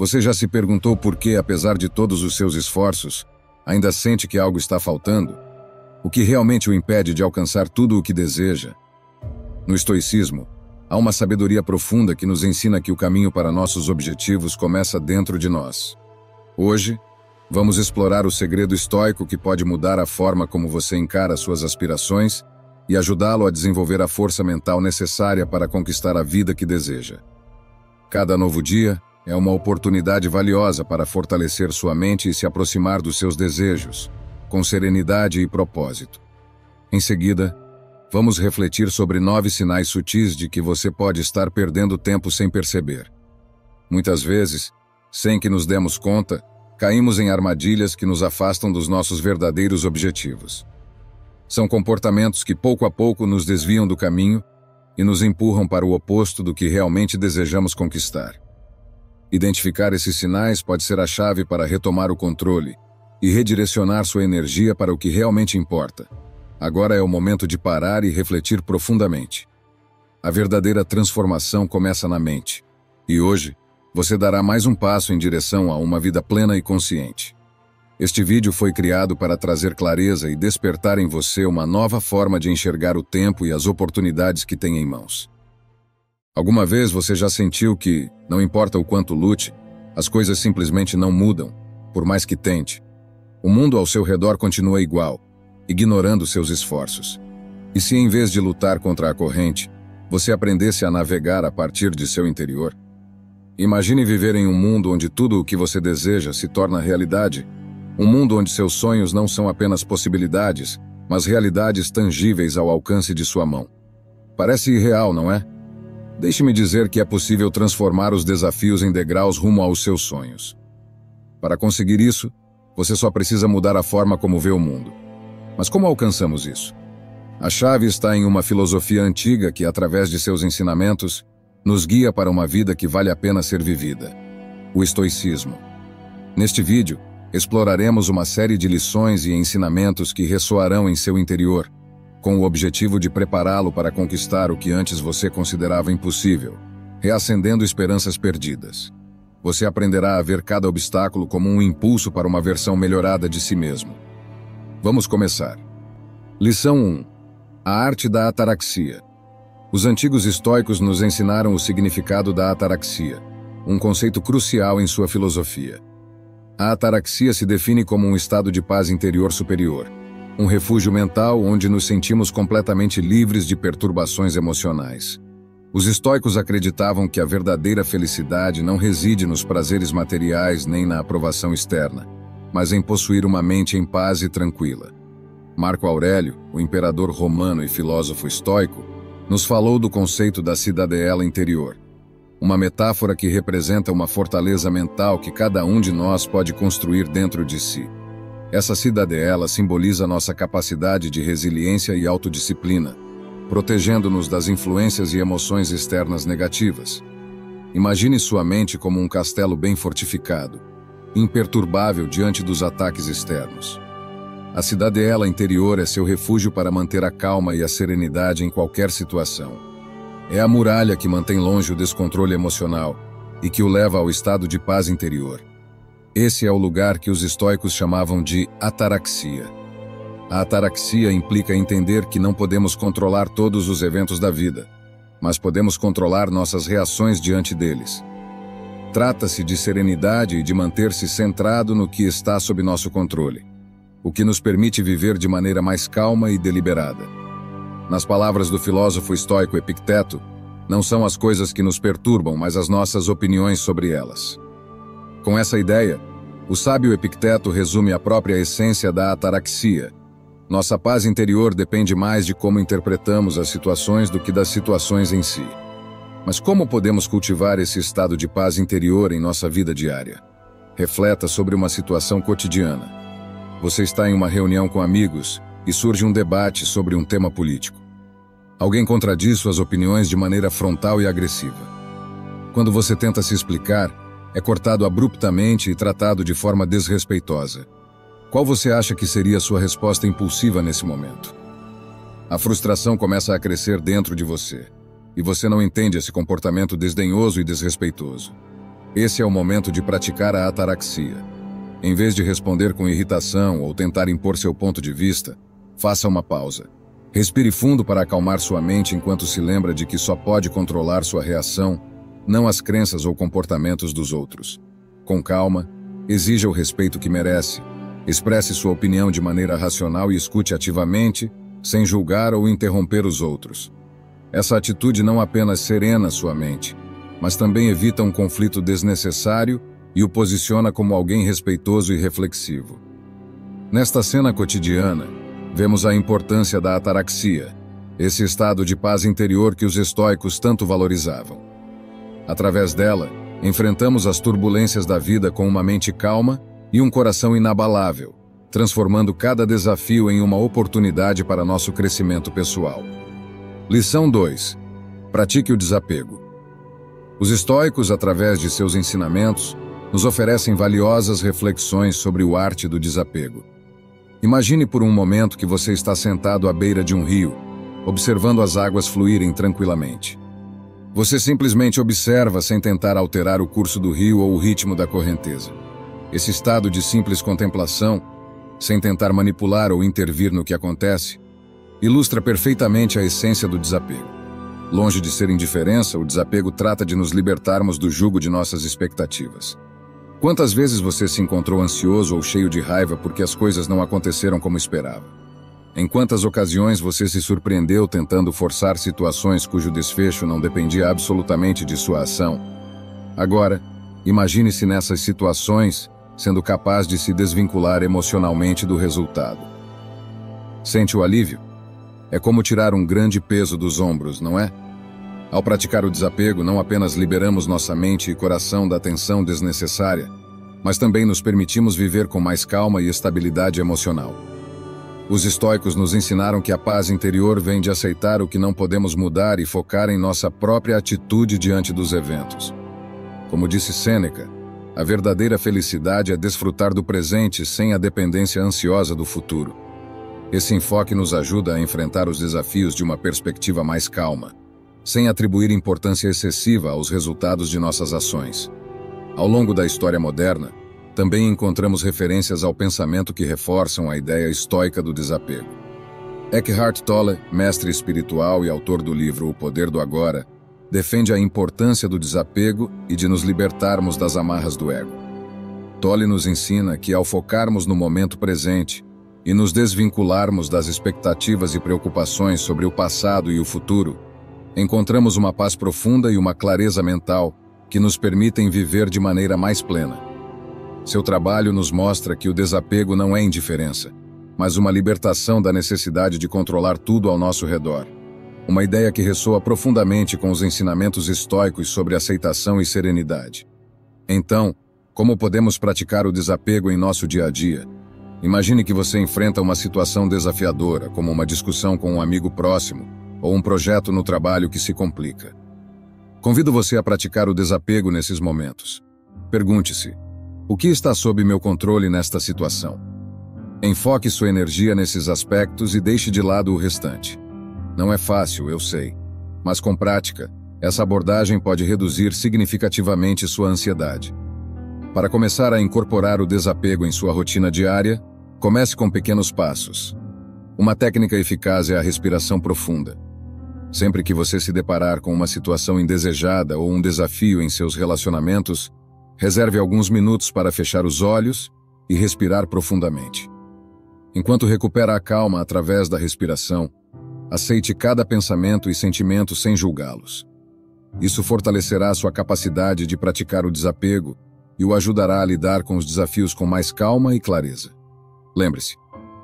Você já se perguntou por que, apesar de todos os seus esforços, ainda sente que algo está faltando? O que realmente o impede de alcançar tudo o que deseja? No estoicismo, há uma sabedoria profunda que nos ensina que o caminho para nossos objetivos começa dentro de nós. Hoje, vamos explorar o segredo estoico que pode mudar a forma como você encara suas aspirações e ajudá-lo a desenvolver a força mental necessária para conquistar a vida que deseja. Cada novo dia é uma oportunidade valiosa para fortalecer sua mente e se aproximar dos seus desejos, com serenidade e propósito. Em seguida, vamos refletir sobre nove sinais sutis de que você pode estar perdendo tempo sem perceber. Muitas vezes, sem que nos demos conta, caímos em armadilhas que nos afastam dos nossos verdadeiros objetivos. São comportamentos que pouco a pouco nos desviam do caminho e nos empurram para o oposto do que realmente desejamos conquistar. Identificar esses sinais pode ser a chave para retomar o controle e redirecionar sua energia para o que realmente importa. Agora é o momento de parar e refletir profundamente. A verdadeira transformação começa na mente, e hoje você dará mais um passo em direção a uma vida plena e consciente. Este vídeo foi criado para trazer clareza e despertar em você uma nova forma de enxergar o tempo e as oportunidades que tem em mãos. Alguma vez você já sentiu que, não importa o quanto lute, as coisas simplesmente não mudam, por mais que tente? O mundo ao seu redor continua igual, ignorando seus esforços. E se em vez de lutar contra a corrente, você aprendesse a navegar a partir de seu interior? Imagine viver em um mundo onde tudo o que você deseja se torna realidade um mundo onde seus sonhos não são apenas possibilidades, mas realidades tangíveis ao alcance de sua mão. Parece irreal, não é? Deixe-me dizer que é possível transformar os desafios em degraus rumo aos seus sonhos. Para conseguir isso, você só precisa mudar a forma como vê o mundo. Mas como alcançamos isso? A chave está em uma filosofia antiga que, através de seus ensinamentos, nos guia para uma vida que vale a pena ser vivida: o estoicismo. Neste vídeo, exploraremos uma série de lições e ensinamentos que ressoarão em seu interior, com o objetivo de prepará-lo para conquistar o que antes você considerava impossível, reacendendo esperanças perdidas. Você aprenderá a ver cada obstáculo como um impulso para uma versão melhorada de si mesmo. Vamos começar. Lição 1: A arte da ataraxia. Os antigos estoicos nos ensinaram o significado da ataraxia, um conceito crucial em sua filosofia. A ataraxia se define como um estado de paz interior superior, um refúgio mental onde nos sentimos completamente livres de perturbações emocionais. Os estoicos acreditavam que a verdadeira felicidade não reside nos prazeres materiais nem na aprovação externa, mas em possuir uma mente em paz e tranquila. Marco Aurélio, o imperador romano e filósofo estoico, nos falou do conceito da cidadela interior, uma metáfora que representa uma fortaleza mental que cada um de nós pode construir dentro de si. Essa cidadela simboliza nossa capacidade de resiliência e autodisciplina, protegendo-nos das influências e emoções externas negativas. Imagine sua mente como um castelo bem fortificado, imperturbável diante dos ataques externos. A cidadela interior é seu refúgio para manter a calma e a serenidade em qualquer situação. É a muralha que mantém longe o descontrole emocional e que o leva ao estado de paz interior. Esse é o lugar que os estoicos chamavam de ataraxia. A ataraxia implica entender que não podemos controlar todos os eventos da vida, mas podemos controlar nossas reações diante deles. Trata-se de serenidade e de manter-se centrado no que está sob nosso controle, o que nos permite viver de maneira mais calma e deliberada. Nas palavras do filósofo estoico Epicteto, não são as coisas que nos perturbam, mas as nossas opiniões sobre elas. Com essa ideia, o sábio Epicteto resume a própria essência da ataraxia. Nossa paz interior depende mais de como interpretamos as situações do que das situações em si. Mas como podemos cultivar esse estado de paz interior em nossa vida diária? Refleta sobre uma situação cotidiana. Você está em uma reunião com amigos e surge um debate sobre um tema político. Alguém contradiz suas opiniões de maneira frontal e agressiva. Quando você tenta se explicar, é cortado abruptamente e tratado de forma desrespeitosa. Qual você acha que seria sua resposta impulsiva nesse momento? A frustração começa a crescer dentro de você, e você não entende esse comportamento desdenhoso e desrespeitoso. esse é o momento de praticar a ataraxia. Em vez de responder com irritação ou tentar impor seu ponto de vista, faça uma pausa. Respire fundo para acalmar sua mente enquanto se lembra de que só pode controlar sua reação, não as crenças ou comportamentos dos outros. Com calma, exija o respeito que merece, expresse sua opinião de maneira racional e escute ativamente, sem julgar ou interromper os outros. Essa atitude não apenas serena sua mente, mas também evita um conflito desnecessário e o posiciona como alguém respeitoso e reflexivo. Nesta cena cotidiana, vemos a importância da ataraxia, esse estado de paz interior que os estoicos tanto valorizavam. Através dela, enfrentamos as turbulências da vida com uma mente calma e um coração inabalável, transformando cada desafio em uma oportunidade para nosso crescimento pessoal. Lição 2: Pratique o desapego. Os estoicos, através de seus ensinamentos, nos oferecem valiosas reflexões sobre o arte do desapego. Imagine por um momento que você está sentado à beira de um rio, observando as águas fluírem tranquilamente. Você simplesmente observa sem tentar alterar o curso do rio ou o ritmo da correnteza. Esse estado de simples contemplação, sem tentar manipular ou intervir no que acontece, ilustra perfeitamente a essência do desapego. Longe de ser indiferença, o desapego trata de nos libertarmos do jugo de nossas expectativas. Quantas vezes você se encontrou ansioso ou cheio de raiva porque as coisas não aconteceram como esperava? Em quantas ocasiões você se surpreendeu tentando forçar situações cujo desfecho não dependia absolutamente de sua ação? Agora, imagine-se nessas situações sendo capaz de se desvincular emocionalmente do resultado. Sente o alívio? É como tirar um grande peso dos ombros, não é? Ao praticar o desapego, não apenas liberamos nossa mente e coração da tensão desnecessária, mas também nos permitimos viver com mais calma e estabilidade emocional. Os estoicos nos ensinaram que a paz interior vem de aceitar o que não podemos mudar e focar em nossa própria atitude diante dos eventos. Como disse Sêneca, a verdadeira felicidade é desfrutar do presente sem a dependência ansiosa do futuro. Esse enfoque nos ajuda a enfrentar os desafios de uma perspectiva mais calma sem atribuir importância excessiva aos resultados de nossas ações. Ao longo da história moderna, também encontramos referências ao pensamento que reforçam a ideia estoica do desapego. Eckhart Tolle, mestre espiritual e autor do livro O Poder do Agora, defende a importância do desapego e de nos libertarmos das amarras do ego. Tolle nos ensina que, ao focarmos no momento presente e nos desvincularmos das expectativas e preocupações sobre o passado e o futuro, encontramos uma paz profunda e uma clareza mental que nos permitem viver de maneira mais plena. Seu trabalho nos mostra que o desapego não é indiferença, mas uma libertação da necessidade de controlar tudo ao nosso redor. Uma ideia que ressoa profundamente com os ensinamentos estoicos sobre aceitação e serenidade. Então, como podemos praticar o desapego em nosso dia a dia? Imagine que você enfrenta uma situação desafiadora, como uma discussão com um amigo próximo, ou um projeto no trabalho que se complica. Convido você a praticar o desapego nesses momentos. Pergunte-se: o que está sob meu controle nesta situação? Enfoque sua energia nesses aspectos e deixe de lado o restante. Não é fácil, eu sei, mas com prática, essa abordagem pode reduzir significativamente sua ansiedade. Para começar a incorporar o desapego em sua rotina diária, comece com pequenos passos. Uma técnica eficaz é a respiração profunda. Sempre que você se deparar com uma situação indesejada ou um desafio em seus relacionamentos, reserve alguns minutos para fechar os olhos e respirar profundamente. Enquanto recupera a calma através da respiração, aceite cada pensamento e sentimento sem julgá-los. Isso fortalecerá sua capacidade de praticar o desapego e o ajudará a lidar com os desafios com mais calma e clareza. Lembre-se,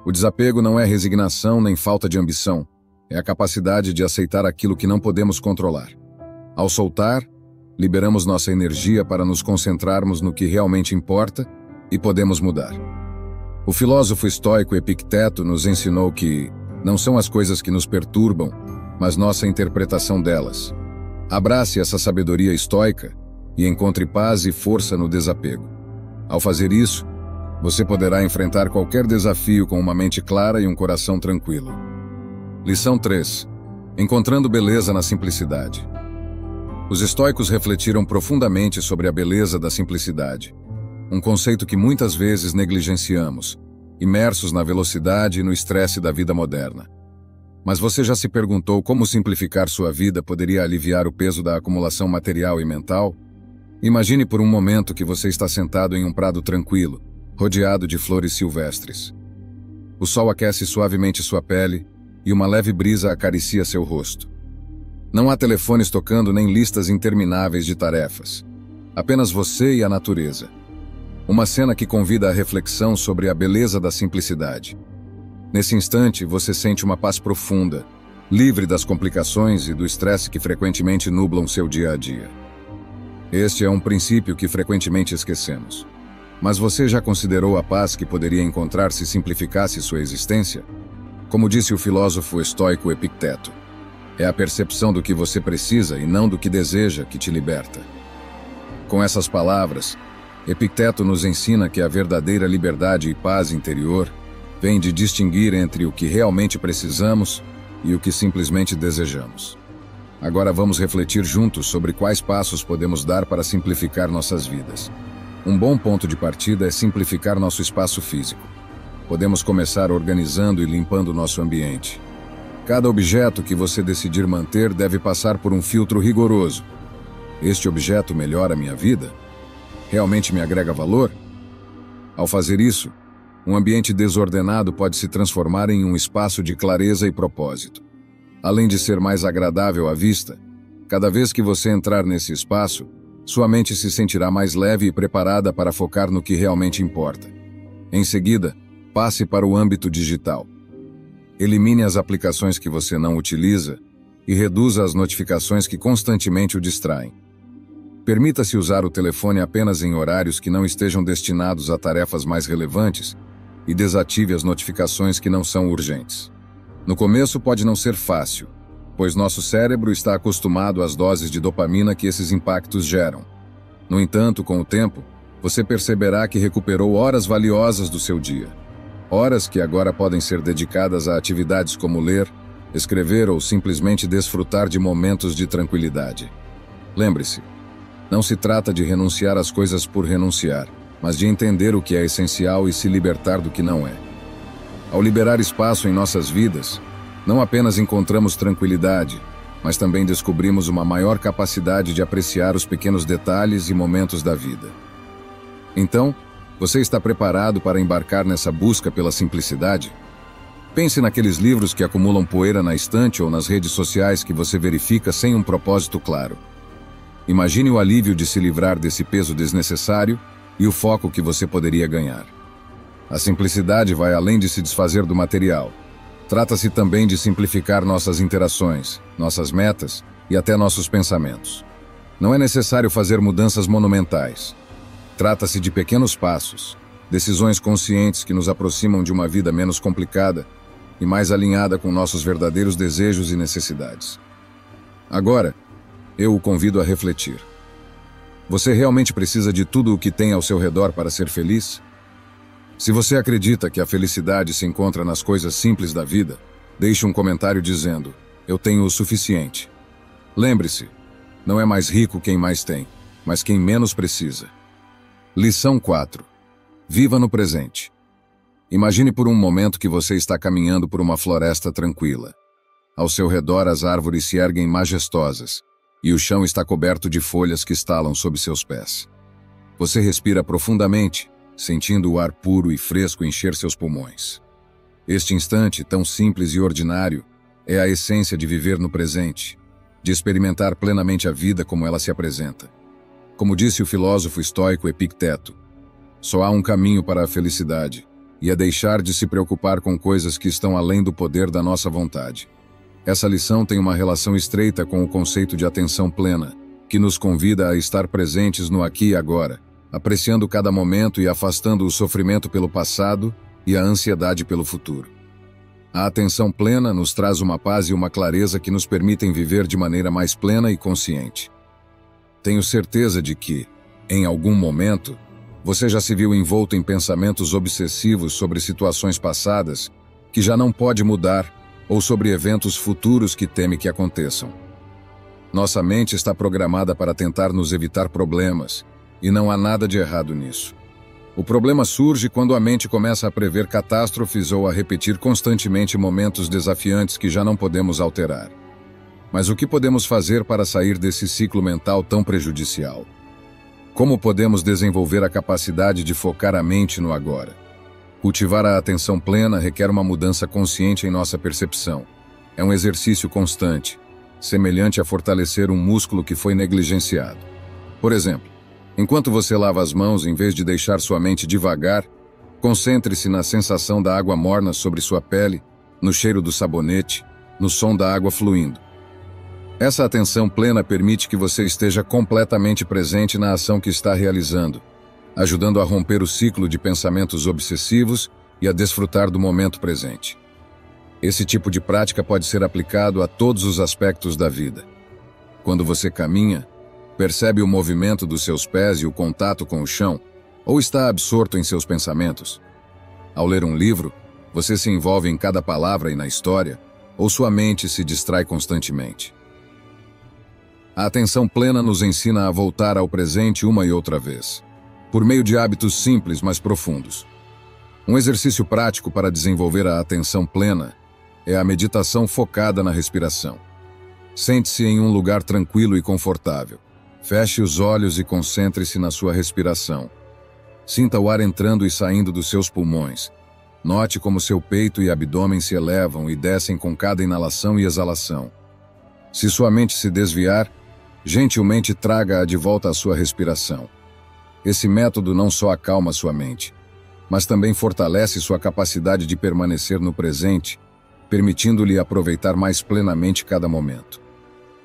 o desapego não é resignação nem falta de ambição, é a capacidade de aceitar aquilo que não podemos controlar. Ao soltar, liberamos nossa energia para nos concentrarmos no que realmente importa e podemos mudar. O filósofo estoico Epicteto nos ensinou que não são as coisas que nos perturbam, mas nossa interpretação delas. Abrace essa sabedoria estoica e encontre paz e força no desapego. Ao fazer isso, você poderá enfrentar qualquer desafio com uma mente clara e um coração tranquilo. Lição 3. Encontrando beleza na simplicidade. Os estoicos refletiram profundamente sobre a beleza da simplicidade, um conceito que muitas vezes negligenciamos, imersos na velocidade e no estresse da vida moderna. Mas você já se perguntou como simplificar sua vida poderia aliviar o peso da acumulação material e mental? Imagine por um momento que você está sentado em um prado tranquilo, rodeado de flores silvestres. O sol aquece suavemente sua pele e uma leve brisa acaricia seu rosto. Não há telefones tocando nem listas intermináveis de tarefas. Apenas você e a natureza. Uma cena que convida à reflexão sobre a beleza da simplicidade. Nesse instante, você sente uma paz profunda, livre das complicações e do estresse que frequentemente nublam seu dia a dia. Este é um princípio que frequentemente esquecemos. Mas você já considerou a paz que poderia encontrar se simplificasse sua existência? Como disse o filósofo estoico Epicteto, é a percepção do que você precisa e não do que deseja que te liberta. Com essas palavras, Epicteto nos ensina que a verdadeira liberdade e paz interior vem de distinguir entre o que realmente precisamos e o que simplesmente desejamos. Agora vamos refletir juntos sobre quais passos podemos dar para simplificar nossas vidas. Um bom ponto de partida é simplificar nosso espaço físico. Podemos começar organizando e limpando nosso ambiente. Cada objeto que você decidir manter deve passar por um filtro rigoroso. Este objeto melhora minha vida? Realmente me agrega valor? Ao fazer isso, um ambiente desordenado pode se transformar em um espaço de clareza e propósito. Além de ser mais agradável à vista, cada vez que você entrar nesse espaço, sua mente se sentirá mais leve e preparada para focar no que realmente importa. Em seguida, passe para o âmbito digital. Elimine as aplicações que você não utiliza e reduza as notificações que constantemente o distraem. Permita-se usar o telefone apenas em horários que não estejam destinados a tarefas mais relevantes e desative as notificações que não são urgentes. No começo pode não ser fácil, pois nosso cérebro está acostumado às doses de dopamina que esses impactos geram. No entanto, com o tempo, você perceberá que recuperou horas valiosas do seu dia. Horas que agora podem ser dedicadas a atividades como ler, escrever ou simplesmente desfrutar de momentos de tranquilidade. Lembre-se, não se trata de renunciar às coisas por renunciar, mas de entender o que é essencial e se libertar do que não é. Ao liberar espaço em nossas vidas, não apenas encontramos tranquilidade, mas também descobrimos uma maior capacidade de apreciar os pequenos detalhes e momentos da vida. Então, você está preparado para embarcar nessa busca pela simplicidade? Pense naqueles livros que acumulam poeira na estante ou nas redes sociais que você verifica sem um propósito claro. Imagine o alívio de se livrar desse peso desnecessário e o foco que você poderia ganhar. A simplicidade vai além de se desfazer do material. Trata-se também de simplificar nossas interações, nossas metas e até nossos pensamentos. Não é necessário fazer mudanças monumentais. Trata-se de pequenos passos, decisões conscientes que nos aproximam de uma vida menos complicada e mais alinhada com nossos verdadeiros desejos e necessidades. Agora, eu o convido a refletir. Você realmente precisa de tudo o que tem ao seu redor para ser feliz? Se você acredita que a felicidade se encontra nas coisas simples da vida, deixe um comentário dizendo: Eu tenho o suficiente. Lembre-se, não é mais rico quem mais tem, mas quem menos precisa. Lição 4. Viva no presente. Imagine por um momento que você está caminhando por uma floresta tranquila. Ao seu redor, as árvores se erguem majestosas e o chão está coberto de folhas que estalam sob seus pés. Você respira profundamente, sentindo o ar puro e fresco encher seus pulmões. Este instante, tão simples e ordinário, é a essência de viver no presente, de experimentar plenamente a vida como ela se apresenta. Como disse o filósofo estoico Epicteto, só há um caminho para a felicidade, e é deixar de se preocupar com coisas que estão além do poder da nossa vontade. Essa lição tem uma relação estreita com o conceito de atenção plena, que nos convida a estar presentes no aqui e agora, apreciando cada momento e afastando o sofrimento pelo passado e a ansiedade pelo futuro. A atenção plena nos traz uma paz e uma clareza que nos permitem viver de maneira mais plena e consciente. Tenho certeza de que, em algum momento, você já se viu envolto em pensamentos obsessivos sobre situações passadas que já não pode mudar ou sobre eventos futuros que teme que aconteçam. Nossa mente está programada para tentar nos evitar problemas, e não há nada de errado nisso. O problema surge quando a mente começa a prever catástrofes ou a repetir constantemente momentos desafiantes que já não podemos alterar. Mas o que podemos fazer para sair desse ciclo mental tão prejudicial? Como podemos desenvolver a capacidade de focar a mente no agora? Cultivar a atenção plena requer uma mudança consciente em nossa percepção. É um exercício constante, semelhante a fortalecer um músculo que foi negligenciado. Por exemplo, enquanto você lava as mãos em vez de deixar sua mente devagar, concentre-se na sensação da água morna sobre sua pele, no cheiro do sabonete, no som da água fluindo. Essa atenção plena permite que você esteja completamente presente na ação que está realizando, ajudando a romper o ciclo de pensamentos obsessivos e a desfrutar do momento presente. Esse tipo de prática pode ser aplicado a todos os aspectos da vida. Quando você caminha, percebe o movimento dos seus pés e o contato com o chão, ou está absorto em seus pensamentos. Ao ler um livro, você se envolve em cada palavra e na história, ou sua mente se distrai constantemente. A atenção plena nos ensina a voltar ao presente uma e outra vez, por meio de hábitos simples, mas profundos. Um exercício prático para desenvolver a atenção plena é a meditação focada na respiração. Sente-se em um lugar tranquilo e confortável. Feche os olhos e concentre-se na sua respiração. Sinta o ar entrando e saindo dos seus pulmões. Note como seu peito e abdômen se elevam e descem com cada inalação e exalação. Se sua mente se desviar, gentilmente traga-a de volta à sua respiração. Esse método não só acalma sua mente, mas também fortalece sua capacidade de permanecer no presente, permitindo-lhe aproveitar mais plenamente cada momento.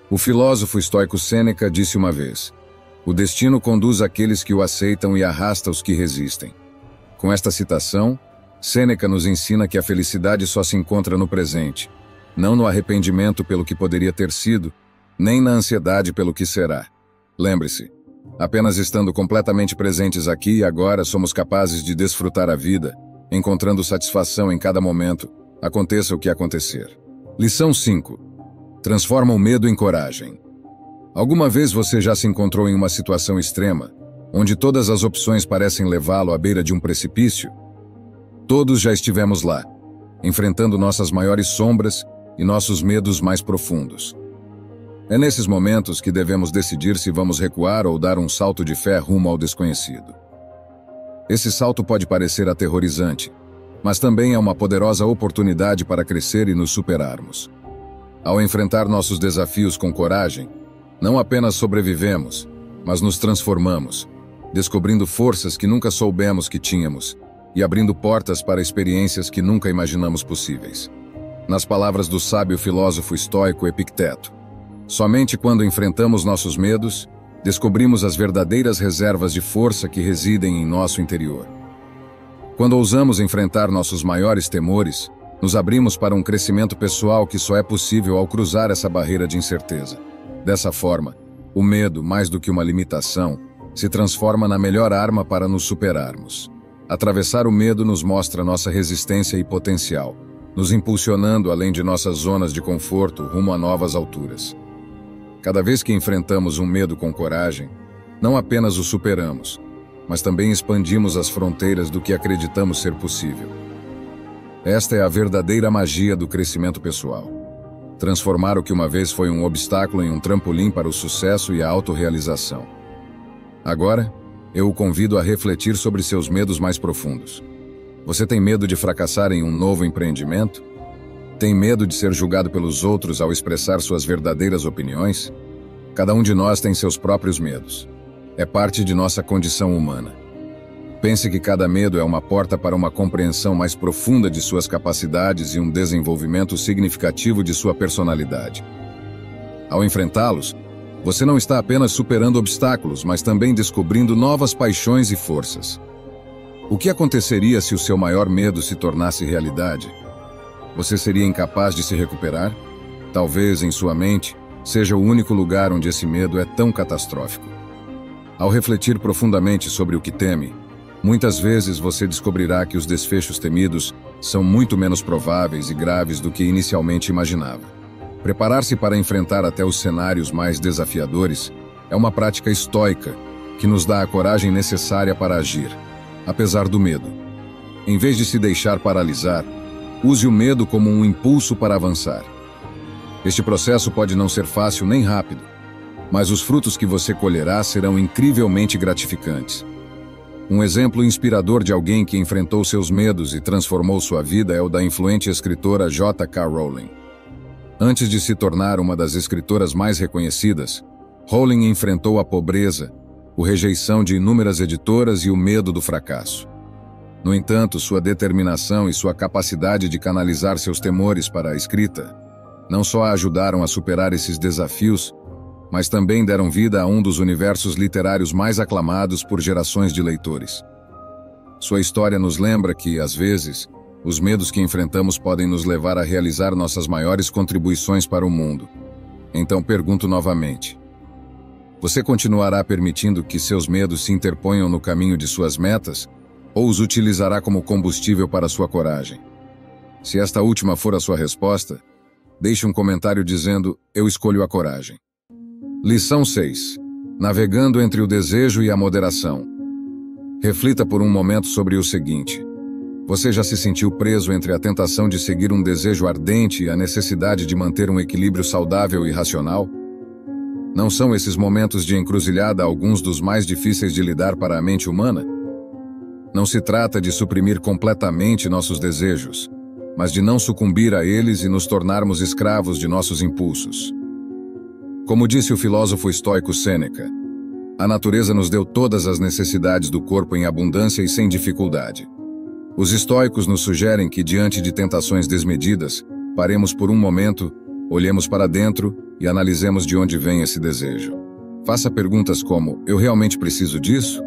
O filósofo estoico Sêneca disse uma vez: O destino conduz aqueles que o aceitam e arrasta os que resistem. Com esta citação, Sêneca nos ensina que a felicidade só se encontra no presente, não no arrependimento pelo que poderia ter sido, nem na ansiedade pelo que será. Lembre-se, apenas estando completamente presentes aqui e agora somos capazes de desfrutar a vida, encontrando satisfação em cada momento, aconteça o que acontecer. Lição 5. Transforma o medo em coragem. Alguma vez você já se encontrou em uma situação extrema, onde todas as opções parecem levá-lo à beira de um precipício? Todos já estivemos lá, enfrentando nossas maiores sombras e nossos medos mais profundos. É nesses momentos que devemos decidir se vamos recuar ou dar um salto de fé rumo ao desconhecido. Esse salto pode parecer aterrorizante, mas também é uma poderosa oportunidade para crescer e nos superarmos. Ao enfrentar nossos desafios com coragem, não apenas sobrevivemos, mas nos transformamos, descobrindo forças que nunca soubemos que tínhamos e abrindo portas para experiências que nunca imaginamos possíveis. Nas palavras do sábio filósofo estoico Epicteto, Somente quando enfrentamos nossos medos, descobrimos as verdadeiras reservas de força que residem em nosso interior. Quando ousamos enfrentar nossos maiores temores, nos abrimos para um crescimento pessoal que só é possível ao cruzar essa barreira de incerteza. Dessa forma, o medo, mais do que uma limitação, se transforma na melhor arma para nos superarmos. Atravessar o medo nos mostra nossa resistência e potencial, nos impulsionando além de nossas zonas de conforto rumo a novas alturas. Cada vez que enfrentamos um medo com coragem, não apenas o superamos, mas também expandimos as fronteiras do que acreditamos ser possível. Esta é a verdadeira magia do crescimento pessoal. Transformar o que uma vez foi um obstáculo em um trampolim para o sucesso e a autorrealização. Agora, eu o convido a refletir sobre seus medos mais profundos. Você tem medo de fracassar em um novo empreendimento? Tem medo de ser julgado pelos outros ao expressar suas verdadeiras opiniões? Cada um de nós tem seus próprios medos. É parte de nossa condição humana. Pense que cada medo é uma porta para uma compreensão mais profunda de suas capacidades e um desenvolvimento significativo de sua personalidade. Ao enfrentá-los, você não está apenas superando obstáculos, mas também descobrindo novas paixões e forças. O que aconteceria se o seu maior medo se tornasse realidade? Você seria incapaz de se recuperar? Talvez, em sua mente, seja o único lugar onde esse medo é tão catastrófico. Ao refletir profundamente sobre o que teme, muitas vezes você descobrirá que os desfechos temidos são muito menos prováveis e graves do que inicialmente imaginava. Preparar-se para enfrentar até os cenários mais desafiadores é uma prática estoica que nos dá a coragem necessária para agir, apesar do medo. Em vez de se deixar paralisar, use o medo como um impulso para avançar. Este processo pode não ser fácil nem rápido, mas os frutos que você colherá serão incrivelmente gratificantes. Um exemplo inspirador de alguém que enfrentou seus medos e transformou sua vida é o da influente escritora J.K. Rowling. Antes de se tornar uma das escritoras mais reconhecidas, Rowling enfrentou a pobreza, a rejeição de inúmeras editoras e o medo do fracasso. No entanto, sua determinação e sua capacidade de canalizar seus temores para a escrita não só a ajudaram a superar esses desafios, mas também deram vida a um dos universos literários mais aclamados por gerações de leitores. Sua história nos lembra que, às vezes, os medos que enfrentamos podem nos levar a realizar nossas maiores contribuições para o mundo. Então pergunto novamente: você continuará permitindo que seus medos se interponham no caminho de suas metas ou os utilizará como combustível para sua coragem? Se esta última for a sua resposta, deixe um comentário dizendo: Eu escolho a coragem. Lição 6: Navegando entre o desejo e a moderação. Reflita por um momento sobre o seguinte: Você já se sentiu preso entre a tentação de seguir um desejo ardente e a necessidade de manter um equilíbrio saudável e racional? Não são esses momentos de encruzilhada alguns dos mais difíceis de lidar para a mente humana? Não se trata de suprimir completamente nossos desejos mas de não sucumbir a eles e nos tornarmos escravos de nossos impulsos. Como disse o filósofo estoico Sêneca, a natureza nos deu todas as necessidades do corpo em abundância e sem dificuldade. Os estoicos nos sugerem que, diante de tentações desmedidas, paremos por um momento, olhemos para dentro e analisemos de onde vem esse desejo. Faça perguntas como: Eu realmente preciso disso?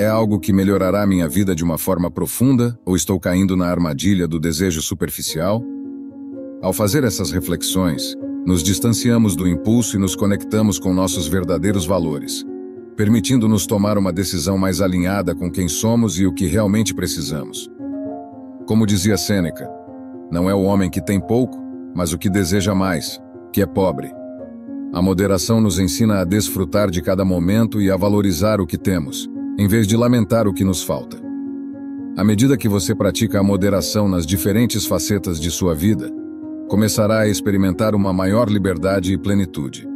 É algo que melhorará minha vida de uma forma profunda ou estou caindo na armadilha do desejo superficial? Ao fazer essas reflexões, nos distanciamos do impulso e nos conectamos com nossos verdadeiros valores, permitindo-nos tomar uma decisão mais alinhada com quem somos e o que realmente precisamos. Como dizia Sêneca, não é o homem que tem pouco, mas o que deseja mais, que é pobre. A moderação nos ensina a desfrutar de cada momento e a valorizar o que temos em vez de lamentar o que nos falta. À medida que você pratica a moderação nas diferentes facetas de sua vida, começará a experimentar uma maior liberdade e plenitude.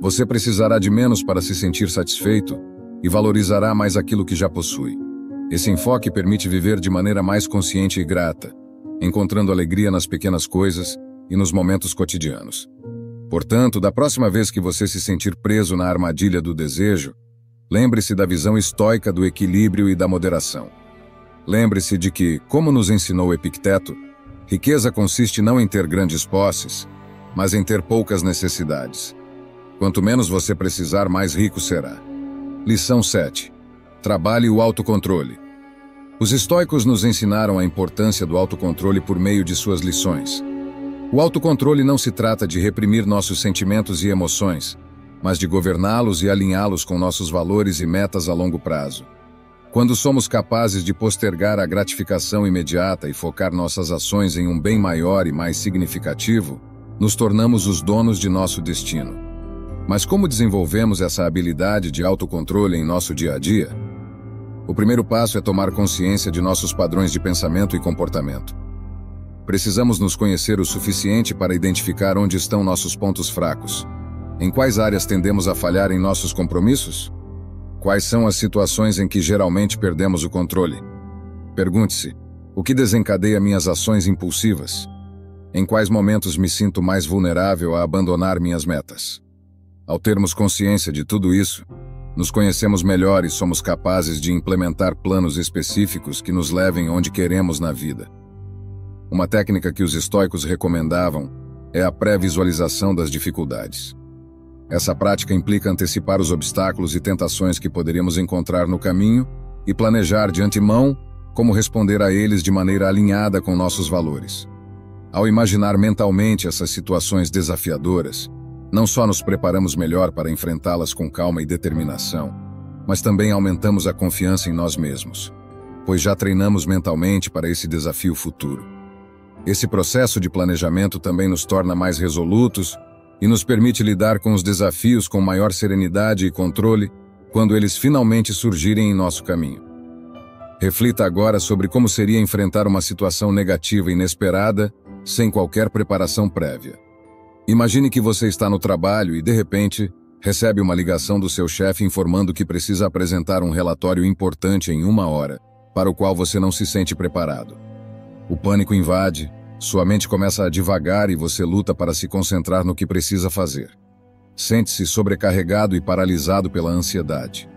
Você precisará de menos para se sentir satisfeito e valorizará mais aquilo que já possui. Esse enfoque permite viver de maneira mais consciente e grata, encontrando alegria nas pequenas coisas e nos momentos cotidianos. Portanto, da próxima vez que você se sentir preso na armadilha do desejo, Lembre-se da visão estoica do equilíbrio e da moderação. Lembre-se de que, como nos ensinou Epicteto, riqueza consiste não em ter grandes posses, mas em ter poucas necessidades. Quanto menos você precisar, mais rico será. Lição 7. Trabalhe o autocontrole. Os estoicos nos ensinaram a importância do autocontrole por meio de suas lições. O autocontrole não se trata de reprimir nossos sentimentos e emoções, mas de governá-los e alinhá-los com nossos valores e metas a longo prazo. Quando somos capazes de postergar a gratificação imediata e focar nossas ações em um bem maior e mais significativo, nos tornamos os donos de nosso destino. Mas como desenvolvemos essa habilidade de autocontrole em nosso dia a dia? O primeiro passo é tomar consciência de nossos padrões de pensamento e comportamento. Precisamos nos conhecer o suficiente para identificar onde estão nossos pontos fracos em quais áreas tendemos a falhar em nossos compromissos? Quais são as situações em que geralmente perdemos o controle? Pergunte-se: o que desencadeia minhas ações impulsivas? Em quais momentos me sinto mais vulnerável a abandonar minhas metas? Ao termos consciência de tudo isso, nos conhecemos melhor e somos capazes de implementar planos específicos que nos levem onde queremos na vida. Uma técnica que os estoicos recomendavam é a pré-visualização das dificuldades. Essa prática implica antecipar os obstáculos e tentações que poderíamos encontrar no caminho e planejar de antemão como responder a eles de maneira alinhada com nossos valores. Ao imaginar mentalmente essas situações desafiadoras, não só nos preparamos melhor para enfrentá-las com calma e determinação, mas também aumentamos a confiança em nós mesmos, pois já treinamos mentalmente para esse desafio futuro. Esse processo de planejamento também nos torna mais resolutos e nos permite lidar com os desafios com maior serenidade e controle quando eles finalmente surgirem em nosso caminho. Reflita agora sobre como seria enfrentar uma situação negativa inesperada sem qualquer preparação prévia. Imagine que você está no trabalho e, de repente, recebe uma ligação do seu chefe informando que precisa apresentar um relatório importante em uma hora, para o qual você não se sente preparado. O pânico invade, sua mente começa a divagar e você luta para se concentrar no que precisa fazer. Sente-se sobrecarregado e paralisado pela ansiedade.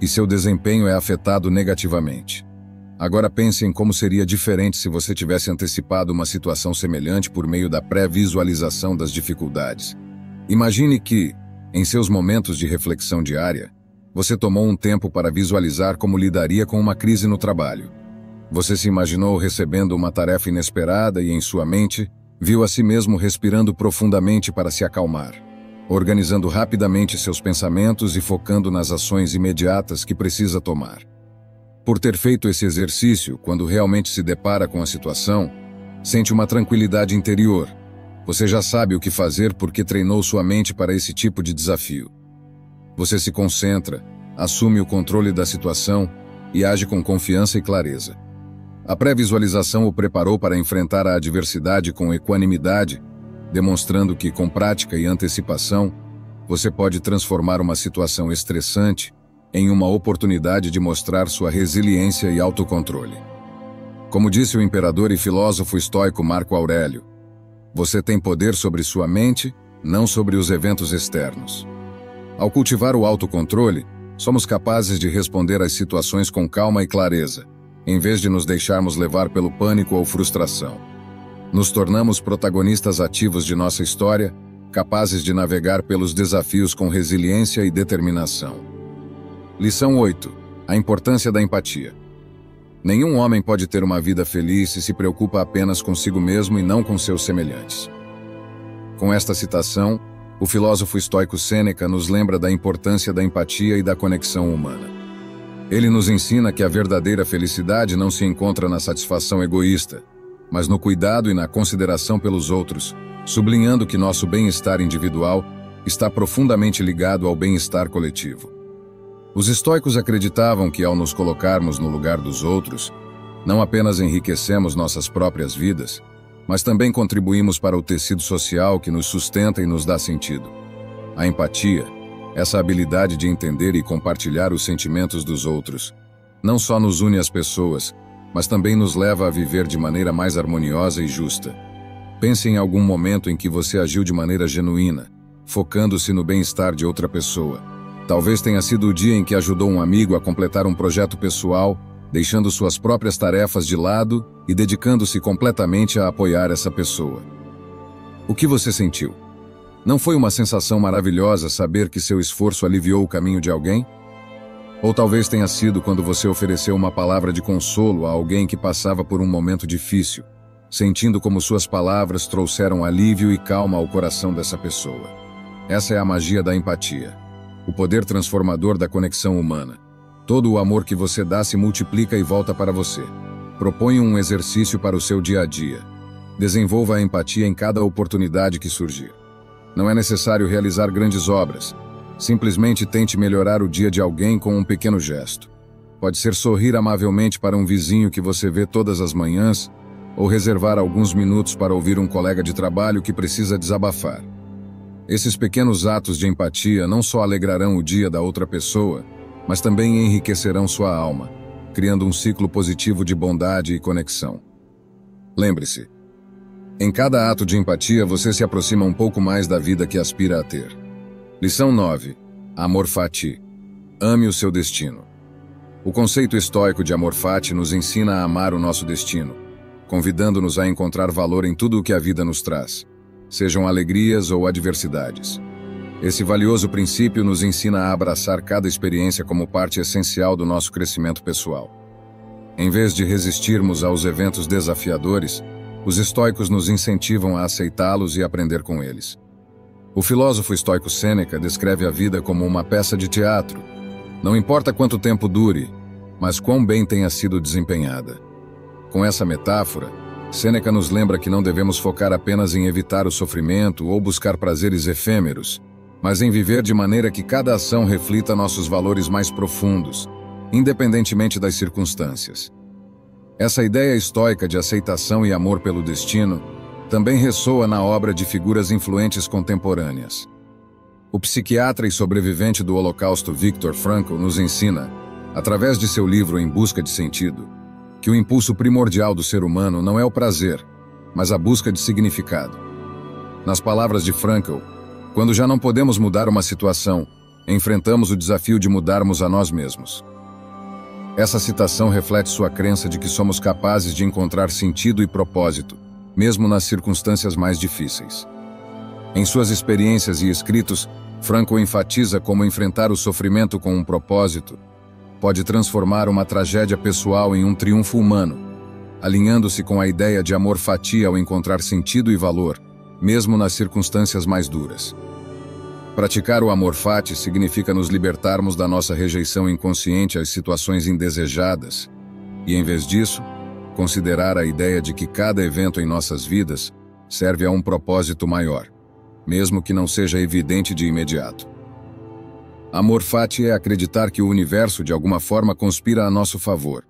E seu desempenho é afetado negativamente. Agora pense em como seria diferente se você tivesse antecipado uma situação semelhante por meio da pré-visualização das dificuldades. Imagine que, em seus momentos de reflexão diária, você tomou um tempo para visualizar como lidaria com uma crise no trabalho. Você se imaginou recebendo uma tarefa inesperada e, em sua mente, viu a si mesmo respirando profundamente para se acalmar, organizando rapidamente seus pensamentos e focando nas ações imediatas que precisa tomar. Por ter feito esse exercício, quando realmente se depara com a situação, sente uma tranquilidade interior. Você já sabe o que fazer porque treinou sua mente para esse tipo de desafio. Você se concentra, assume o controle da situação e age com confiança e clareza. A pré-visualização o preparou para enfrentar a adversidade com equanimidade, demonstrando que, com prática e antecipação, você pode transformar uma situação estressante em uma oportunidade de mostrar sua resiliência e autocontrole. Como disse o imperador e filósofo estoico Marco Aurélio, você tem poder sobre sua mente, não sobre os eventos externos. Ao cultivar o autocontrole, somos capazes de responder às situações com calma e clareza, em vez de nos deixarmos levar pelo pânico ou frustração. Nos tornamos protagonistas ativos de nossa história, capazes de navegar pelos desafios com resiliência e determinação. Lição 8. A importância da empatia. Nenhum homem pode ter uma vida feliz se se preocupa apenas consigo mesmo e não com seus semelhantes. Com esta citação, o filósofo estoico Sêneca nos lembra da importância da empatia e da conexão humana. Ele nos ensina que a verdadeira felicidade não se encontra na satisfação egoísta, mas no cuidado e na consideração pelos outros, sublinhando que nosso bem-estar individual está profundamente ligado ao bem-estar coletivo. Os estoicos acreditavam que, ao nos colocarmos no lugar dos outros, não apenas enriquecemos nossas próprias vidas, mas também contribuímos para o tecido social que nos sustenta e nos dá sentido. A empatia, essa habilidade de entender e compartilhar os sentimentos dos outros, não só nos une às pessoas, mas também nos leva a viver de maneira mais harmoniosa e justa. Pense em algum momento em que você agiu de maneira genuína, focando-se no bem-estar de outra pessoa Talvez tenha sido o dia em que ajudou um amigo a completar um projeto pessoal, deixando suas próprias tarefas de lado e dedicando-se completamente a apoiar essa pessoa. O que você sentiu? Não foi uma sensação maravilhosa saber que seu esforço aliviou o caminho de alguém? Ou talvez tenha sido quando você ofereceu uma palavra de consolo a alguém que passava por um momento difícil, sentindo como suas palavras trouxeram alívio e calma ao coração dessa pessoa. Essa é a magia da empatia o poder transformador da conexão humana. Todo o amor que você dá se multiplica e volta para você. Proponha um exercício para o seu dia a dia. Desenvolva a empatia em cada oportunidade que surgir. Não é necessário realizar grandes obras. Simplesmente tente melhorar o dia de alguém com um pequeno gesto. Pode ser sorrir amavelmente para um vizinho que você vê todas as manhãs, ou reservar alguns minutos para ouvir um colega de trabalho que precisa desabafar. Esses pequenos atos de empatia não só alegrarão o dia da outra pessoa, mas também enriquecerão sua alma, criando um ciclo positivo de bondade e conexão. Lembre-se, em cada ato de empatia você se aproxima um pouco mais da vida que aspira a ter. Lição 9. Amor fati. Ame o seu destino. O conceito estoico de amor fati nos ensina a amar o nosso destino, convidando-nos a encontrar valor em tudo o que a vida nos traz sejam alegrias ou adversidades. Esse valioso princípio nos ensina a abraçar cada experiência como parte essencial do nosso crescimento pessoal. Em vez de resistirmos aos eventos desafiadores, os estoicos nos incentivam a aceitá-los e aprender com eles. O filósofo estoico Sêneca descreve a vida como uma peça de teatro. Não importa quanto tempo dure, mas quão bem tenha sido desempenhada. Com essa metáfora, Sêneca nos lembra que não devemos focar apenas em evitar o sofrimento ou buscar prazeres efêmeros, mas em viver de maneira que cada ação reflita nossos valores mais profundos, independentemente das circunstâncias. Essa ideia estoica de aceitação e amor pelo destino também ressoa na obra de figuras influentes contemporâneas. O psiquiatra e sobrevivente do Holocausto Viktor Frankl nos ensina, através de seu livro Em Busca de Sentido, que o impulso primordial do ser humano não é o prazer, mas a busca de significado. Nas palavras de Frankl, quando já não podemos mudar uma situação, enfrentamos o desafio de mudarmos a nós mesmos. Essa citação reflete sua crença de que somos capazes de encontrar sentido e propósito, mesmo nas circunstâncias mais difíceis. Em suas experiências e escritos, Franco enfatiza como enfrentar o sofrimento com um propósito pode transformar uma tragédia pessoal em um triunfo humano, alinhando-se com a ideia de amor fatia ao encontrar sentido e valor, mesmo nas circunstâncias mais duras. Praticar o amor fati significa nos libertarmos da nossa rejeição inconsciente às situações indesejadas e, em vez disso, considerar a ideia de que cada evento em nossas vidas serve a um propósito maior, mesmo que não seja evidente de imediato. Amor fati é acreditar que o universo de alguma forma conspira a nosso favor,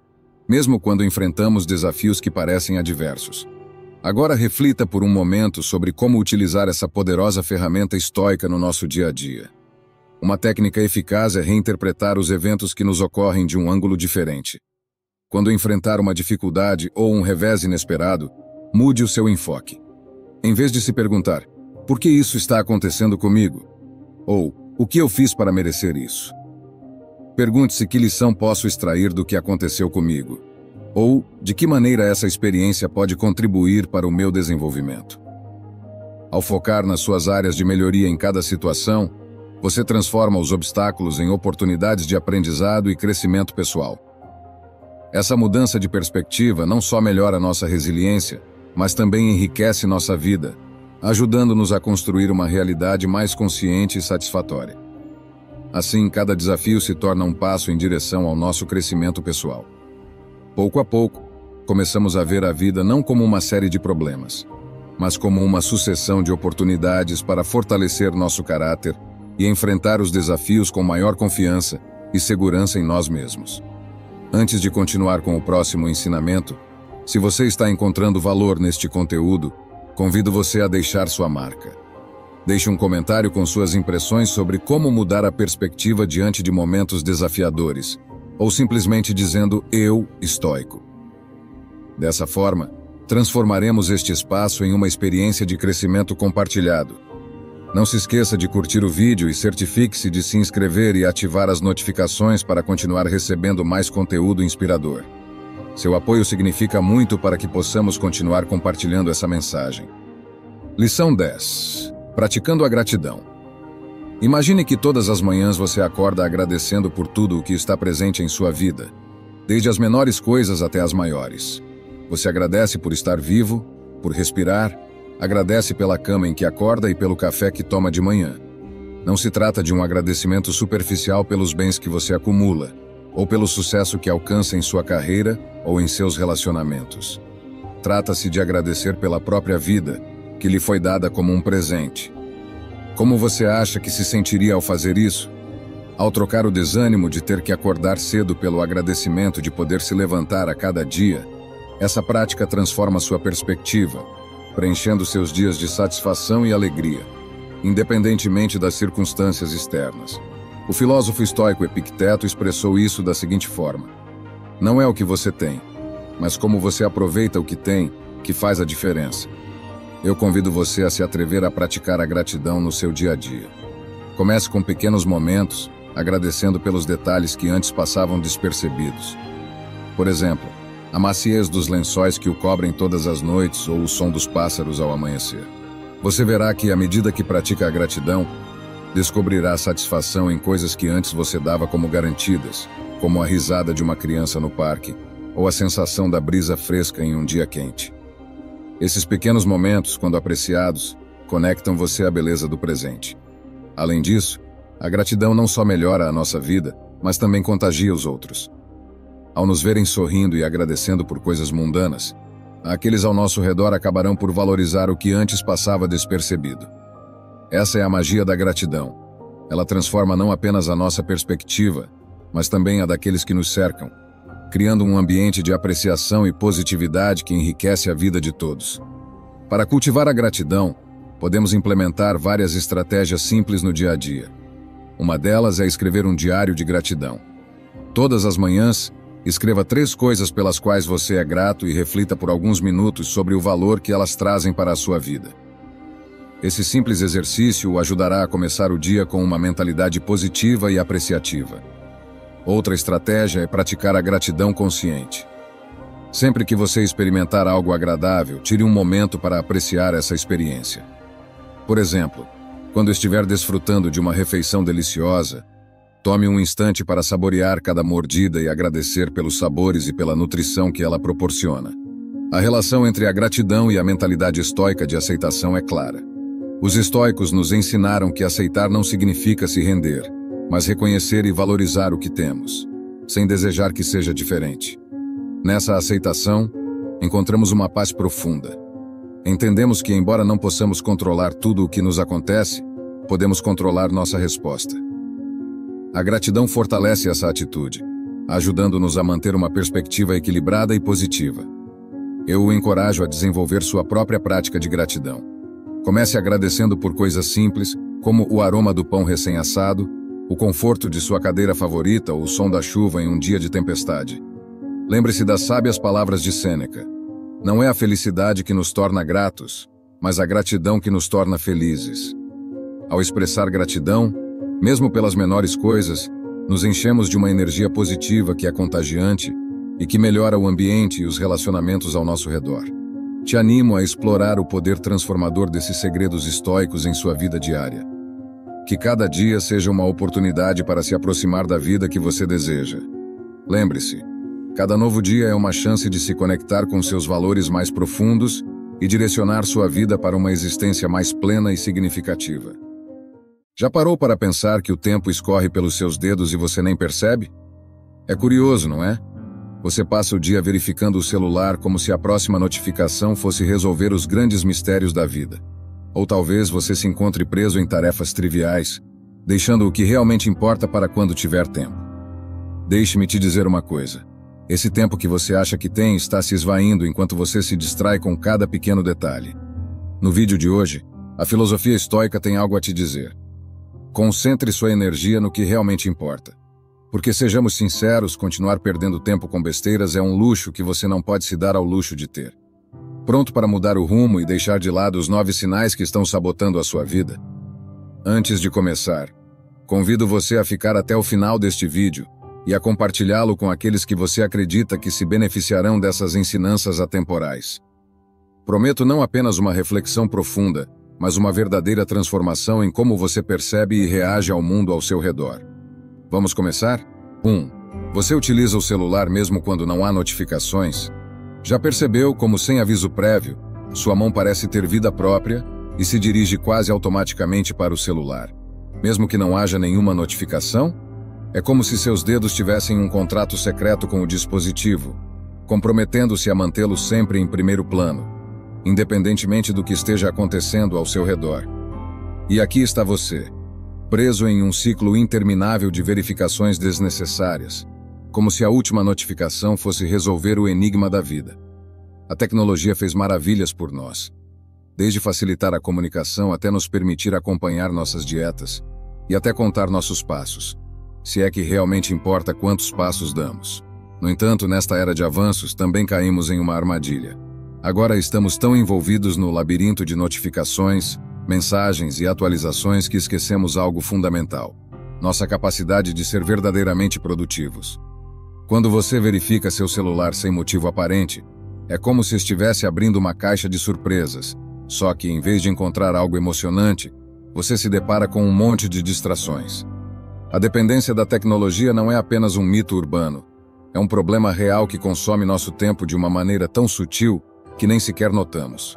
mesmo quando enfrentamos desafios que parecem adversos. Agora reflita por um momento sobre como utilizar essa poderosa ferramenta estoica no nosso dia a dia. Uma técnica eficaz é reinterpretar os eventos que nos ocorrem de um ângulo diferente. Quando enfrentar uma dificuldade ou um revés inesperado, mude o seu enfoque. Em vez de se perguntar, por que isso está acontecendo comigo? Ou, o que eu fiz para merecer isso? Pergunte-se que lição posso extrair do que aconteceu comigo, ou de que maneira essa experiência pode contribuir para o meu desenvolvimento. Ao focar nas suas áreas de melhoria em cada situação, você transforma os obstáculos em oportunidades de aprendizado e crescimento pessoal. Essa mudança de perspectiva não só melhora nossa resiliência, mas também enriquece nossa vida, ajudando-nos a construir uma realidade mais consciente e satisfatória. Assim, cada desafio se torna um passo em direção ao nosso crescimento pessoal. Pouco a pouco, começamos a ver a vida não como uma série de problemas, mas como uma sucessão de oportunidades para fortalecer nosso caráter e enfrentar os desafios com maior confiança e segurança em nós mesmos. Antes de continuar com o próximo ensinamento, se você está encontrando valor neste conteúdo, convido você a deixar sua marca. Deixe um comentário com suas impressões sobre como mudar a perspectiva diante de momentos desafiadores, ou simplesmente dizendo eu estoico. Dessa forma, transformaremos este espaço em uma experiência de crescimento compartilhado não se esqueça de curtir o vídeo e certifique-se de se inscrever e ativar as notificações para continuar recebendo mais conteúdo inspirador. Seu apoio significa muito para que possamos continuar compartilhando essa mensagem. Lição 10. Praticando a gratidão. Imagine que todas as manhãs você acorda agradecendo por tudo o que está presente em sua vida, desde as menores coisas até as maiores. Você agradece por estar vivo, por respirar, Agradece pela cama em que acorda e pelo café que toma de manhã. Não se trata de um agradecimento superficial pelos bens que você acumula, ou pelo sucesso que alcança em sua carreira ou em seus relacionamentos. Trata-se de agradecer pela própria vida, que lhe foi dada como um presente. Como você acha que se sentiria ao fazer isso? Ao trocar o desânimo de ter que acordar cedo pelo agradecimento de poder se levantar a cada dia, essa prática transforma sua perspectiva preenchendo seus dias de satisfação e alegria, independentemente das circunstâncias externas. O filósofo estoico Epicteto expressou isso da seguinte forma: Não é o que você tem, mas como você aproveita o que tem que faz a diferença. Eu convido você a se atrever a praticar a gratidão no seu dia a dia. Comece com pequenos momentos, agradecendo pelos detalhes que antes passavam despercebidos. Por exemplo, a maciez dos lençóis que o cobrem todas as noites ou o som dos pássaros ao amanhecer. Você verá que, à medida que pratica a gratidão, descobrirá satisfação em coisas que antes você dava como garantidas, como a risada de uma criança no parque ou a sensação da brisa fresca em um dia quente. Esses pequenos momentos, quando apreciados, conectam você à beleza do presente. Além disso, a gratidão não só melhora a nossa vida, mas também contagia os outros. Ao nos verem sorrindo e agradecendo por coisas mundanas, aqueles ao nosso redor acabarão por valorizar o que antes passava despercebido. Essa é a magia da gratidão. Ela transforma não apenas a nossa perspectiva, mas também a daqueles que nos cercam, criando um ambiente de apreciação e positividade que enriquece a vida de todos. Para cultivar a gratidão, podemos implementar várias estratégias simples no dia a dia. Uma delas é escrever um diário de gratidão. Todas as manhãs, escreva três coisas pelas quais você é grato e reflita por alguns minutos sobre o valor que elas trazem para a sua vida. Esse simples exercício o ajudará a começar o dia com uma mentalidade positiva e apreciativa. Outra estratégia é praticar a gratidão consciente. Sempre que você experimentar algo agradável, tire um momento para apreciar essa experiência. Por exemplo, quando estiver desfrutando de uma refeição deliciosa, tome um instante para saborear cada mordida e agradecer pelos sabores e pela nutrição que ela proporciona. A relação entre a gratidão e a mentalidade estoica de aceitação é clara. Os estoicos nos ensinaram que aceitar não significa se render, mas reconhecer e valorizar o que temos, sem desejar que seja diferente. Nessa aceitação, encontramos uma paz profunda. Entendemos que, embora não possamos controlar tudo o que nos acontece, podemos controlar nossa resposta. A gratidão fortalece essa atitude, ajudando-nos a manter uma perspectiva equilibrada e positiva. Eu o encorajo a desenvolver sua própria prática de gratidão. Comece agradecendo por coisas simples, como o aroma do pão recém-assado, o conforto de sua cadeira favorita ou o som da chuva em um dia de tempestade. Lembre-se das sábias palavras de Sêneca. Não é a felicidade que nos torna gratos, mas a gratidão que nos torna felizes. Ao expressar gratidão, mesmo pelas menores coisas, nos enchemos de uma energia positiva que é contagiante e que melhora o ambiente e os relacionamentos ao nosso redor. Te animo a explorar o poder transformador desses segredos estoicos em sua vida diária. Que cada dia seja uma oportunidade para se aproximar da vida que você deseja. Lembre-se, Cada novo dia é uma chance de se conectar com seus valores mais profundos e direcionar sua vida para uma existência mais plena e significativa. Já parou para pensar que o tempo escorre pelos seus dedos e você nem percebe? É curioso, não é? Você passa o dia verificando o celular como se a próxima notificação fosse resolver os grandes mistérios da vida. Ou talvez você se encontre preso em tarefas triviais, deixando o que realmente importa para quando tiver tempo. Deixe-me te dizer uma coisa. Esse tempo que você acha que tem está se esvaindo enquanto você se distrai com cada pequeno detalhe. No vídeo de hoje, a filosofia estoica tem algo a te dizer. Concentre sua energia no que realmente importa. Porque, sejamos sinceros, continuar perdendo tempo com besteiras é um luxo que você não pode se dar ao luxo de ter. Pronto para mudar o rumo e deixar de lado os nove sinais que estão sabotando a sua vida? Antes de começar, convido você a ficar até o final deste vídeo e a compartilhá-lo com aqueles que você acredita que se beneficiarão dessas ensinanças atemporais. Prometo não apenas uma reflexão profunda, mas uma verdadeira transformação em como você percebe e reage ao mundo ao seu redor. Vamos começar? 1. Um, você utiliza o celular mesmo quando não há notificações? Já percebeu como, sem aviso prévio, sua mão parece ter vida própria e se dirige quase automaticamente para o celular, mesmo que não haja nenhuma notificação? É como se seus dedos tivessem um contrato secreto com o dispositivo, comprometendo-se a mantê-lo sempre em primeiro plano, independentemente do que esteja acontecendo ao seu redor. E aqui está você, preso em um ciclo interminável de verificações desnecessárias, como se a última notificação fosse resolver o enigma da vida. A tecnologia fez maravilhas por nós, desde facilitar a comunicação até nos permitir acompanhar nossas dietas e até contar nossos passos se é que realmente importa quantos passos damos. No entanto, nesta era de avanços, também caímos em uma armadilha. Agora estamos tão envolvidos no labirinto de notificações, mensagens e atualizações que esquecemos algo fundamental: nossa capacidade de ser verdadeiramente produtivos. Quando você verifica seu celular sem motivo aparente, é como se estivesse abrindo uma caixa de surpresas, só que em vez de encontrar algo emocionante, você se depara com um monte de distrações. A dependência da tecnologia não é apenas um mito urbano. É um problema real que consome nosso tempo de uma maneira tão sutil que nem sequer notamos.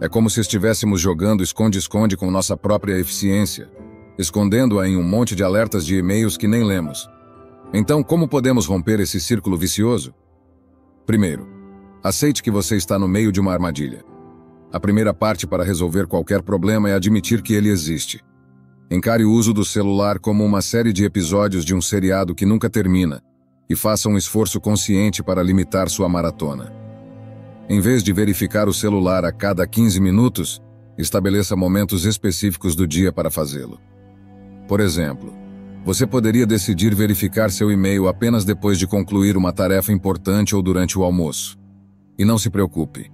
É como se estivéssemos jogando esconde-esconde com nossa própria eficiência, escondendo-a em um monte de alertas de e-mails que nem lemos. Então, como podemos romper esse círculo vicioso? Primeiro, Aceite que você está no meio de uma armadilha. A primeira parte para resolver qualquer problema é admitir que ele existe. Encare o uso do celular como uma série de episódios de um seriado que nunca termina e faça um esforço consciente para limitar sua maratona. Em vez de verificar o celular a cada 15 minutos, estabeleça momentos específicos do dia para fazê-lo. Por exemplo, você poderia decidir verificar seu e-mail apenas depois de concluir uma tarefa importante ou durante o almoço. E não se preocupe.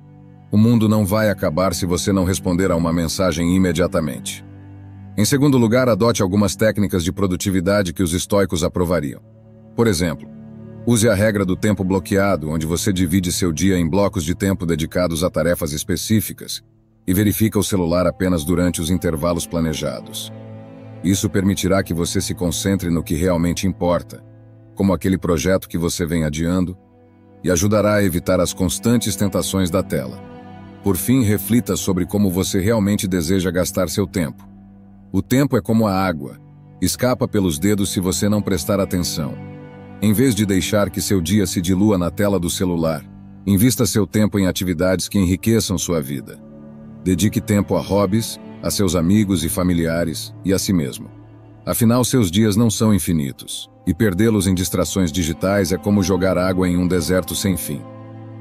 O mundo não vai acabar se você não responder a uma mensagem imediatamente. Em segundo lugar, adote algumas técnicas de produtividade que os estoicos aprovariam. Por exemplo, use a regra do tempo bloqueado, onde você divide seu dia em blocos de tempo dedicados a tarefas específicas e verifica o celular apenas durante os intervalos planejados. Isso permitirá que você se concentre no que realmente importa, como aquele projeto que você vem adiando e ajudará a evitar as constantes tentações da tela. Por fim, reflita sobre como você realmente deseja gastar seu tempo. O tempo é como a água, escapa pelos dedos se você não prestar atenção. Em vez de deixar que seu dia se dilua na tela do celular, invista seu tempo em atividades que enriqueçam sua vida. Dedique tempo a hobbies, a seus amigos e familiares e a si mesmo. Afinal, seus dias não são infinitos, e perdê-los em distrações digitais é como jogar água em um deserto sem fim.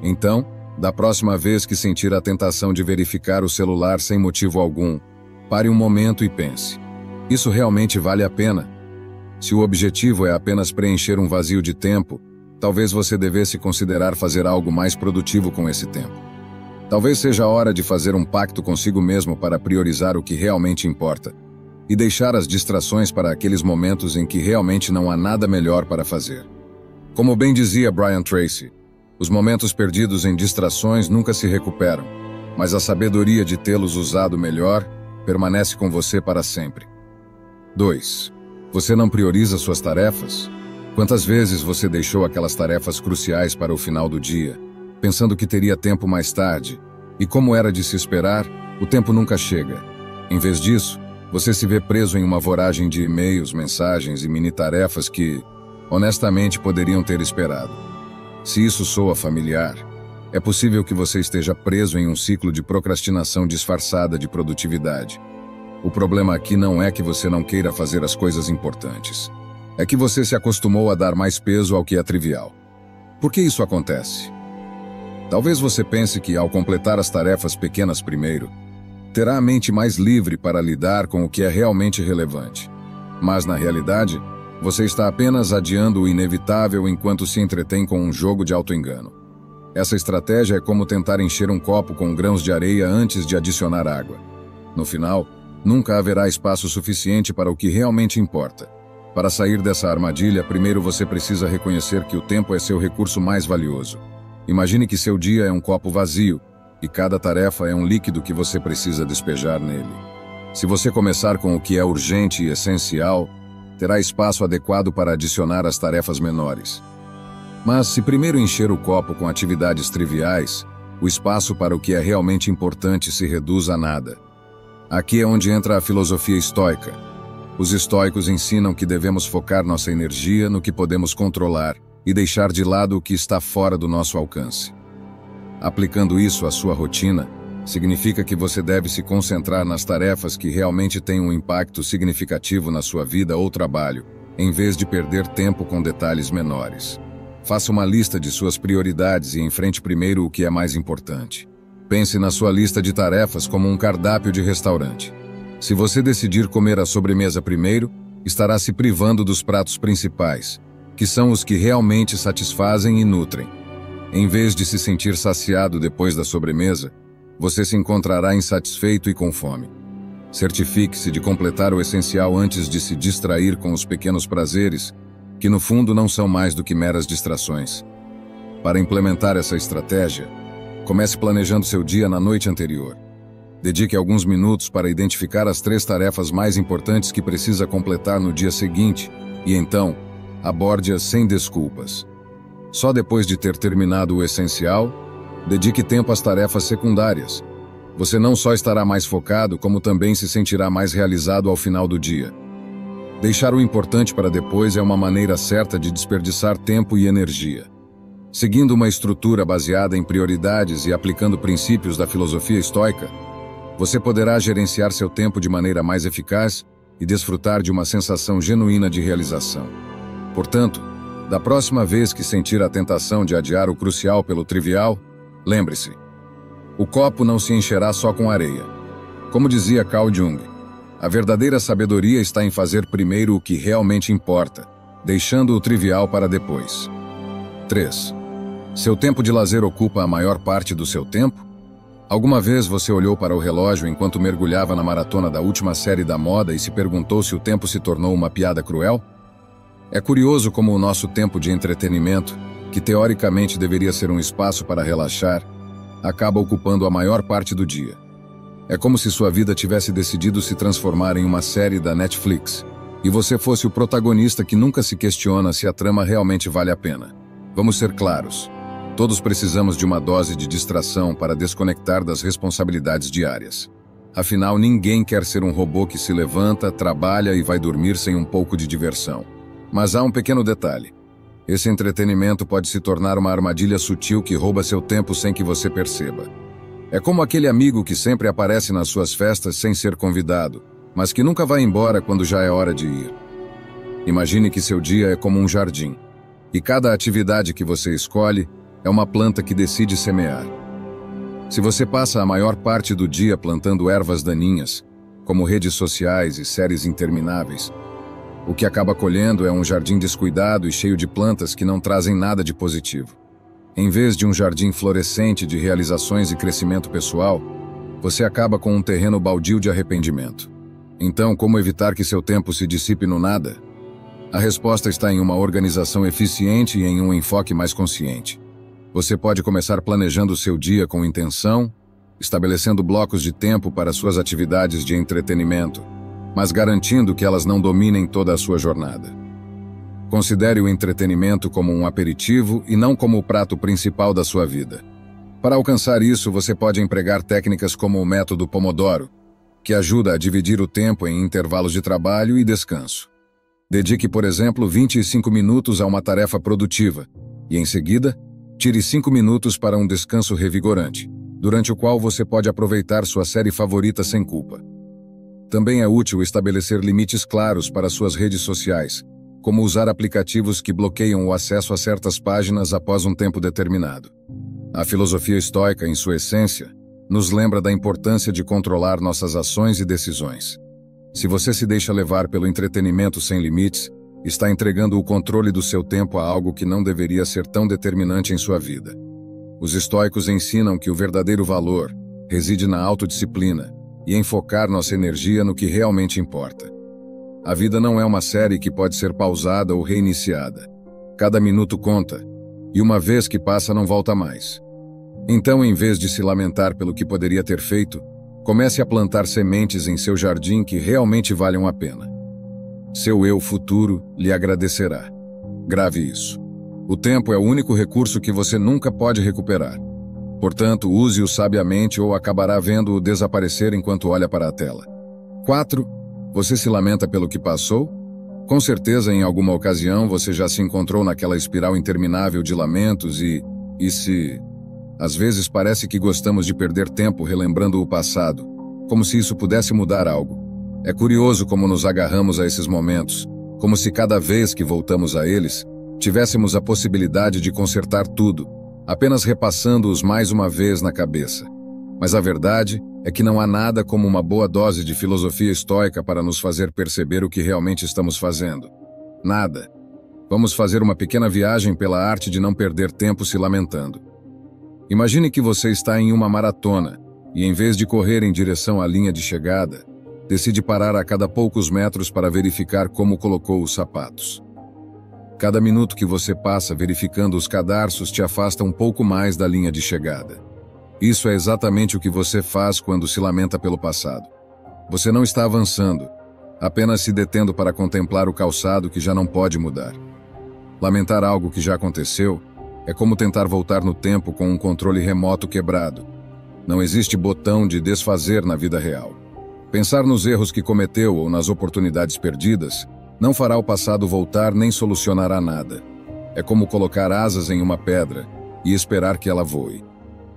Então, da próxima vez que sentir a tentação de verificar o celular sem motivo algum, pare um momento e pense: isso realmente vale a pena? Se o objetivo é apenas preencher um vazio de tempo, talvez você devesse considerar fazer algo mais produtivo com esse tempo. Talvez seja a hora de fazer um pacto consigo mesmo para priorizar o que realmente importa e deixar as distrações para aqueles momentos em que realmente não há nada melhor para fazer. Como bem dizia Brian Tracy, os momentos perdidos em distrações nunca se recuperam, mas a sabedoria de tê-los usado melhor permanece com você para sempre. 2. Você não prioriza suas tarefas? Quantas vezes você deixou aquelas tarefas cruciais para o final do dia, pensando que teria tempo mais tarde, e como era de se esperar, o tempo nunca chega. Em vez disso, você se vê preso em uma voragem de e-mails, mensagens e mini-tarefas que, honestamente, poderiam ter esperado. Se isso soa familiar, é possível que você esteja preso em um ciclo de procrastinação disfarçada de produtividade. O problema aqui não é que você não queira fazer as coisas importantes. É que você se acostumou a dar mais peso ao que é trivial. Por que isso acontece? Talvez você pense que, ao completar as tarefas pequenas primeiro, terá a mente mais livre para lidar com o que é realmente relevante. Mas, na realidade, você está apenas adiando o inevitável enquanto se entretém com um jogo de auto-engano. Essa estratégia é como tentar encher um copo com grãos de areia antes de adicionar água. No final, nunca haverá espaço suficiente para o que realmente importa. Para sair dessa armadilha, primeiro você precisa reconhecer que o tempo é seu recurso mais valioso. Imagine que seu dia é um copo vazio e cada tarefa é um líquido que você precisa despejar nele. Se você começar com o que é urgente e essencial, terá espaço adequado para adicionar as tarefas menores. Mas se primeiro encher o copo com atividades triviais, o espaço para o que é realmente importante se reduz a nada. Aqui é onde entra a filosofia estoica. Os estoicos ensinam que devemos focar nossa energia no que podemos controlar e deixar de lado o que está fora do nosso alcance. Aplicando isso à sua rotina, significa que você deve se concentrar nas tarefas que realmente têm um impacto significativo na sua vida ou trabalho, em vez de perder tempo com detalhes menores. Faça uma lista de suas prioridades e enfrente primeiro o que é mais importante. Pense na sua lista de tarefas como um cardápio de restaurante. Se você decidir comer a sobremesa primeiro, estará se privando dos pratos principais, que são os que realmente satisfazem e nutrem. Em vez de se sentir saciado depois da sobremesa, você se encontrará insatisfeito e com fome. Certifique-se de completar o essencial antes de se distrair com os pequenos prazeres, que no fundo não são mais do que meras distrações. Para implementar essa estratégia, comece planejando seu dia na noite anterior. Dedique alguns minutos para identificar as três tarefas mais importantes que precisa completar no dia seguinte e então, aborde-as sem desculpas. Só depois de ter terminado o essencial, dedique tempo às tarefas secundárias. Você não só estará mais focado, como também se sentirá mais realizado ao final do dia. Deixar o importante para depois é uma maneira certa de desperdiçar tempo e energia. Seguindo uma estrutura baseada em prioridades e aplicando princípios da filosofia estoica, você poderá gerenciar seu tempo de maneira mais eficaz e desfrutar de uma sensação genuína de realização. Portanto, da próxima vez que sentir a tentação de adiar o crucial pelo trivial, lembre-se: o copo não se encherá só com areia. Como dizia Carl Jung, a verdadeira sabedoria está em fazer primeiro o que realmente importa, deixando o trivial para depois. 3. Seu tempo de lazer ocupa a maior parte do seu tempo? Alguma vez você olhou para o relógio enquanto mergulhava na maratona da última série da moda e se perguntou se o tempo se tornou uma piada cruel? É curioso como o nosso tempo de entretenimento, que teoricamente deveria ser um espaço para relaxar, acaba ocupando a maior parte do dia. É como se sua vida tivesse decidido se transformar em uma série da Netflix e você fosse o protagonista que nunca se questiona se a trama realmente vale a pena. Vamos ser claros. Todos precisamos de uma dose de distração para desconectar das responsabilidades diárias. Afinal, ninguém quer ser um robô que se levanta, trabalha e vai dormir sem um pouco de diversão. Mas há um pequeno detalhe. Esse entretenimento pode se tornar uma armadilha sutil que rouba seu tempo sem que você perceba. É como aquele amigo que sempre aparece nas suas festas sem ser convidado, mas que nunca vai embora quando já é hora de ir. Imagine que seu dia é como um jardim, e cada atividade que você escolhe é uma planta que decide semear. Se você passa a maior parte do dia plantando ervas daninhas, como redes sociais e séries intermináveis, o que acaba colhendo é um jardim descuidado e cheio de plantas que não trazem nada de positivo. Em vez de um jardim florescente de realizações e crescimento pessoal, você acaba com um terreno baldio de arrependimento. Então, como evitar que seu tempo se dissipe no nada? A resposta está em uma organização eficiente e em um enfoque mais consciente. Você pode começar planejando seu dia com intenção, estabelecendo blocos de tempo para suas atividades de entretenimento, mas garantindo que elas não dominem toda a sua jornada. Considere o entretenimento como um aperitivo e não como o prato principal da sua vida. Para alcançar isso, você pode empregar técnicas como o método Pomodoro, que ajuda a dividir o tempo em intervalos de trabalho e descanso. Dedique, por exemplo, 25 minutos a uma tarefa produtiva e, em seguida, Tire cinco minutos para um descanso revigorante, durante o qual você pode aproveitar sua série favorita sem culpa. Também é útil estabelecer limites claros para suas redes sociais, como usar aplicativos que bloqueiam o acesso a certas páginas após um tempo determinado. A filosofia estoica, em sua essência, nos lembra da importância de controlar nossas ações e decisões. Se você se deixa levar pelo entretenimento sem limites, está entregando o controle do seu tempo a algo que não deveria ser tão determinante em sua vida. Os estoicos ensinam que o verdadeiro valor reside na autodisciplina e em focar nossa energia no que realmente importa. A vida não é uma série que pode ser pausada ou reiniciada. Cada minuto conta, e uma vez que passa não volta mais. Então, em vez de se lamentar pelo que poderia ter feito, comece a plantar sementes em seu jardim que realmente valham a pena. Seu eu futuro lhe agradecerá. Grave isso. O tempo é o único recurso que você nunca pode recuperar. Portanto, use-o sabiamente ou acabará vendo-o desaparecer enquanto olha para a tela. 4. Você se lamenta pelo que passou? Com certeza, em alguma ocasião, você já se encontrou naquela espiral interminável de lamentos e. e se. Às vezes parece que gostamos de perder tempo relembrando o passado, como se isso pudesse mudar algo. É curioso como nos agarramos a esses momentos, como se cada vez que voltamos a eles, tivéssemos a possibilidade de consertar tudo, apenas repassando-os mais uma vez na cabeça. Mas a verdade é que não há nada como uma boa dose de filosofia estoica para nos fazer perceber o que realmente estamos fazendo. Nada. Vamos fazer uma pequena viagem pela arte de não perder tempo se lamentando. Imagine que você está em uma maratona e, em vez de correr em direção à linha de chegada, decide parar a cada poucos metros para verificar como colocou os sapatos. Cada minuto que você passa verificando os cadarços te afasta um pouco mais da linha de chegada. Isso é exatamente o que você faz quando se lamenta pelo passado. Você não está avançando, apenas se detendo para contemplar o calçado que já não pode mudar. Lamentar algo que já aconteceu é como tentar voltar no tempo com um controle remoto quebrado. Não existe botão de desfazer na vida real. Pensar nos erros que cometeu ou nas oportunidades perdidas não fará o passado voltar nem solucionará nada. é como colocar asas em uma pedra e esperar que ela voe.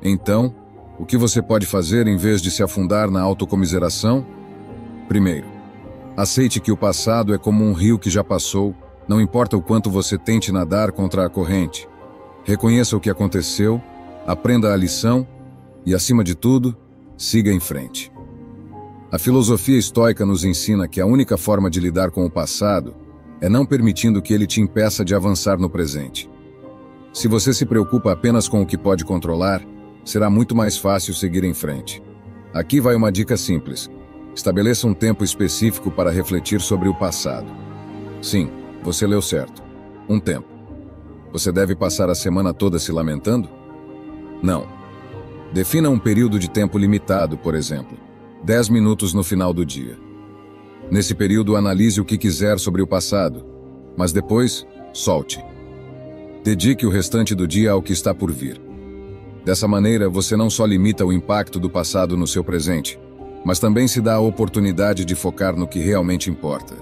Então, o que você pode fazer em vez de se afundar na autocomiseração? Primeiro, aceite que o passado é como um rio que já passou, não importa o quanto você tente nadar contra a corrente. Reconheça o que aconteceu, aprenda a lição e, acima de tudo, siga em frente. A filosofia estoica nos ensina que a única forma de lidar com o passado é não permitindo que ele te impeça de avançar no presente. Se você se preocupa apenas com o que pode controlar, será muito mais fácil seguir em frente. Aqui vai uma dica simples. Estabeleça um tempo específico para refletir sobre o passado. Sim, você leu certo. Um tempo. Você deve passar a semana toda se lamentando? Não. Defina um período de tempo limitado, por exemplo. 10 minutos no final do dia. Nesse período, analise o que quiser sobre o passado, mas depois, solte. Dedique o restante do dia ao que está por vir. Dessa maneira, você não só limita o impacto do passado no seu presente, mas também se dá a oportunidade de focar no que realmente importa.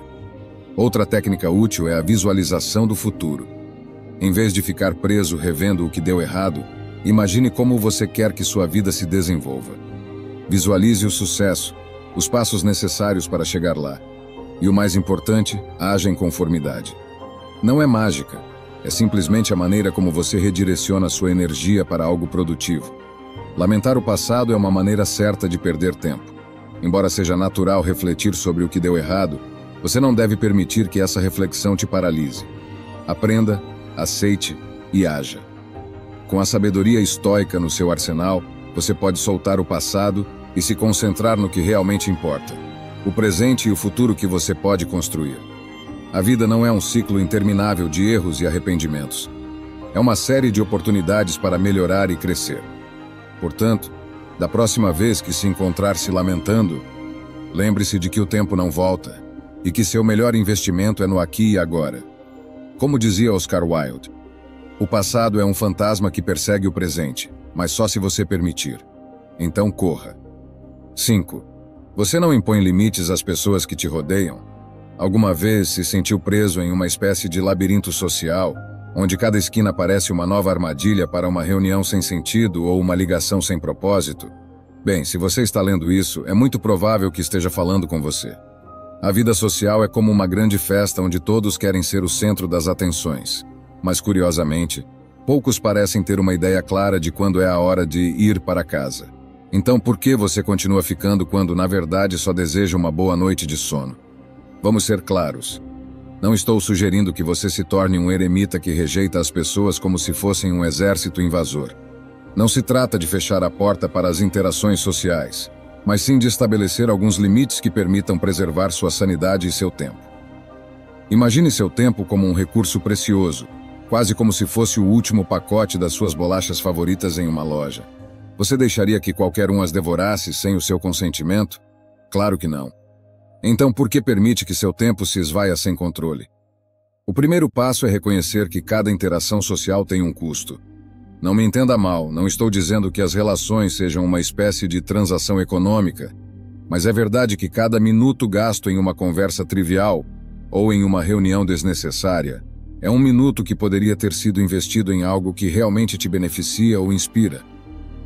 Outra técnica útil é a visualização do futuro. Em vez de ficar preso revendo o que deu errado, imagine como você quer que sua vida se desenvolva. Visualize o sucesso, os passos necessários para chegar lá. E o mais importante, haja em conformidade. Não é mágica, é simplesmente a maneira como você redireciona sua energia para algo produtivo. Lamentar o passado é uma maneira certa de perder tempo. Embora seja natural refletir sobre o que deu errado, você não deve permitir que essa reflexão te paralise. Aprenda, aceite e haja. Com a sabedoria estoica no seu arsenal, você pode soltar o passado e se concentrar no que realmente importa: o presente e o futuro que você pode construir. A vida não é um ciclo interminável de erros e arrependimentos. É uma série de oportunidades para melhorar e crescer. Portanto, da próxima vez que se encontrar se lamentando, lembre-se de que o tempo não volta e que seu melhor investimento é no aqui e agora. Como dizia Oscar Wilde, o passado é um fantasma que persegue o presente, mas só se você permitir. Então corra. 5. Você não impõe limites às pessoas que te rodeiam, Alguma vez se sentiu preso em uma espécie de labirinto social, onde cada esquina parece uma nova armadilha para uma reunião sem sentido ou uma ligação sem propósito? Bem, se você está lendo isso, é muito provável que esteja falando com você. A vida social é como uma grande festa onde todos querem ser o centro das atenções. Mas, curiosamente, poucos parecem ter uma ideia clara de quando é a hora de ir para casa. Então, por que você continua ficando quando, na verdade, só deseja uma boa noite de sono? Vamos ser claros. Não estou sugerindo que você se torne um eremita que rejeita as pessoas como se fossem um exército invasor. Não se trata de fechar a porta para as interações sociais, mas sim de estabelecer alguns limites que permitam preservar sua sanidade e seu tempo. Imagine seu tempo como um recurso precioso, quase como se fosse o último pacote das suas bolachas favoritas em uma loja. Você deixaria que qualquer um as devorasse sem o seu consentimento? Claro que não. Então, por que permite que seu tempo se esvaia sem controle? O primeiro passo é reconhecer que cada interação social tem um custo. Não me entenda mal, não estou dizendo que as relações sejam uma espécie de transação econômica, mas é verdade que cada minuto gasto em uma conversa trivial ou em uma reunião desnecessária é um minuto que poderia ter sido investido em algo que realmente te beneficia ou inspira.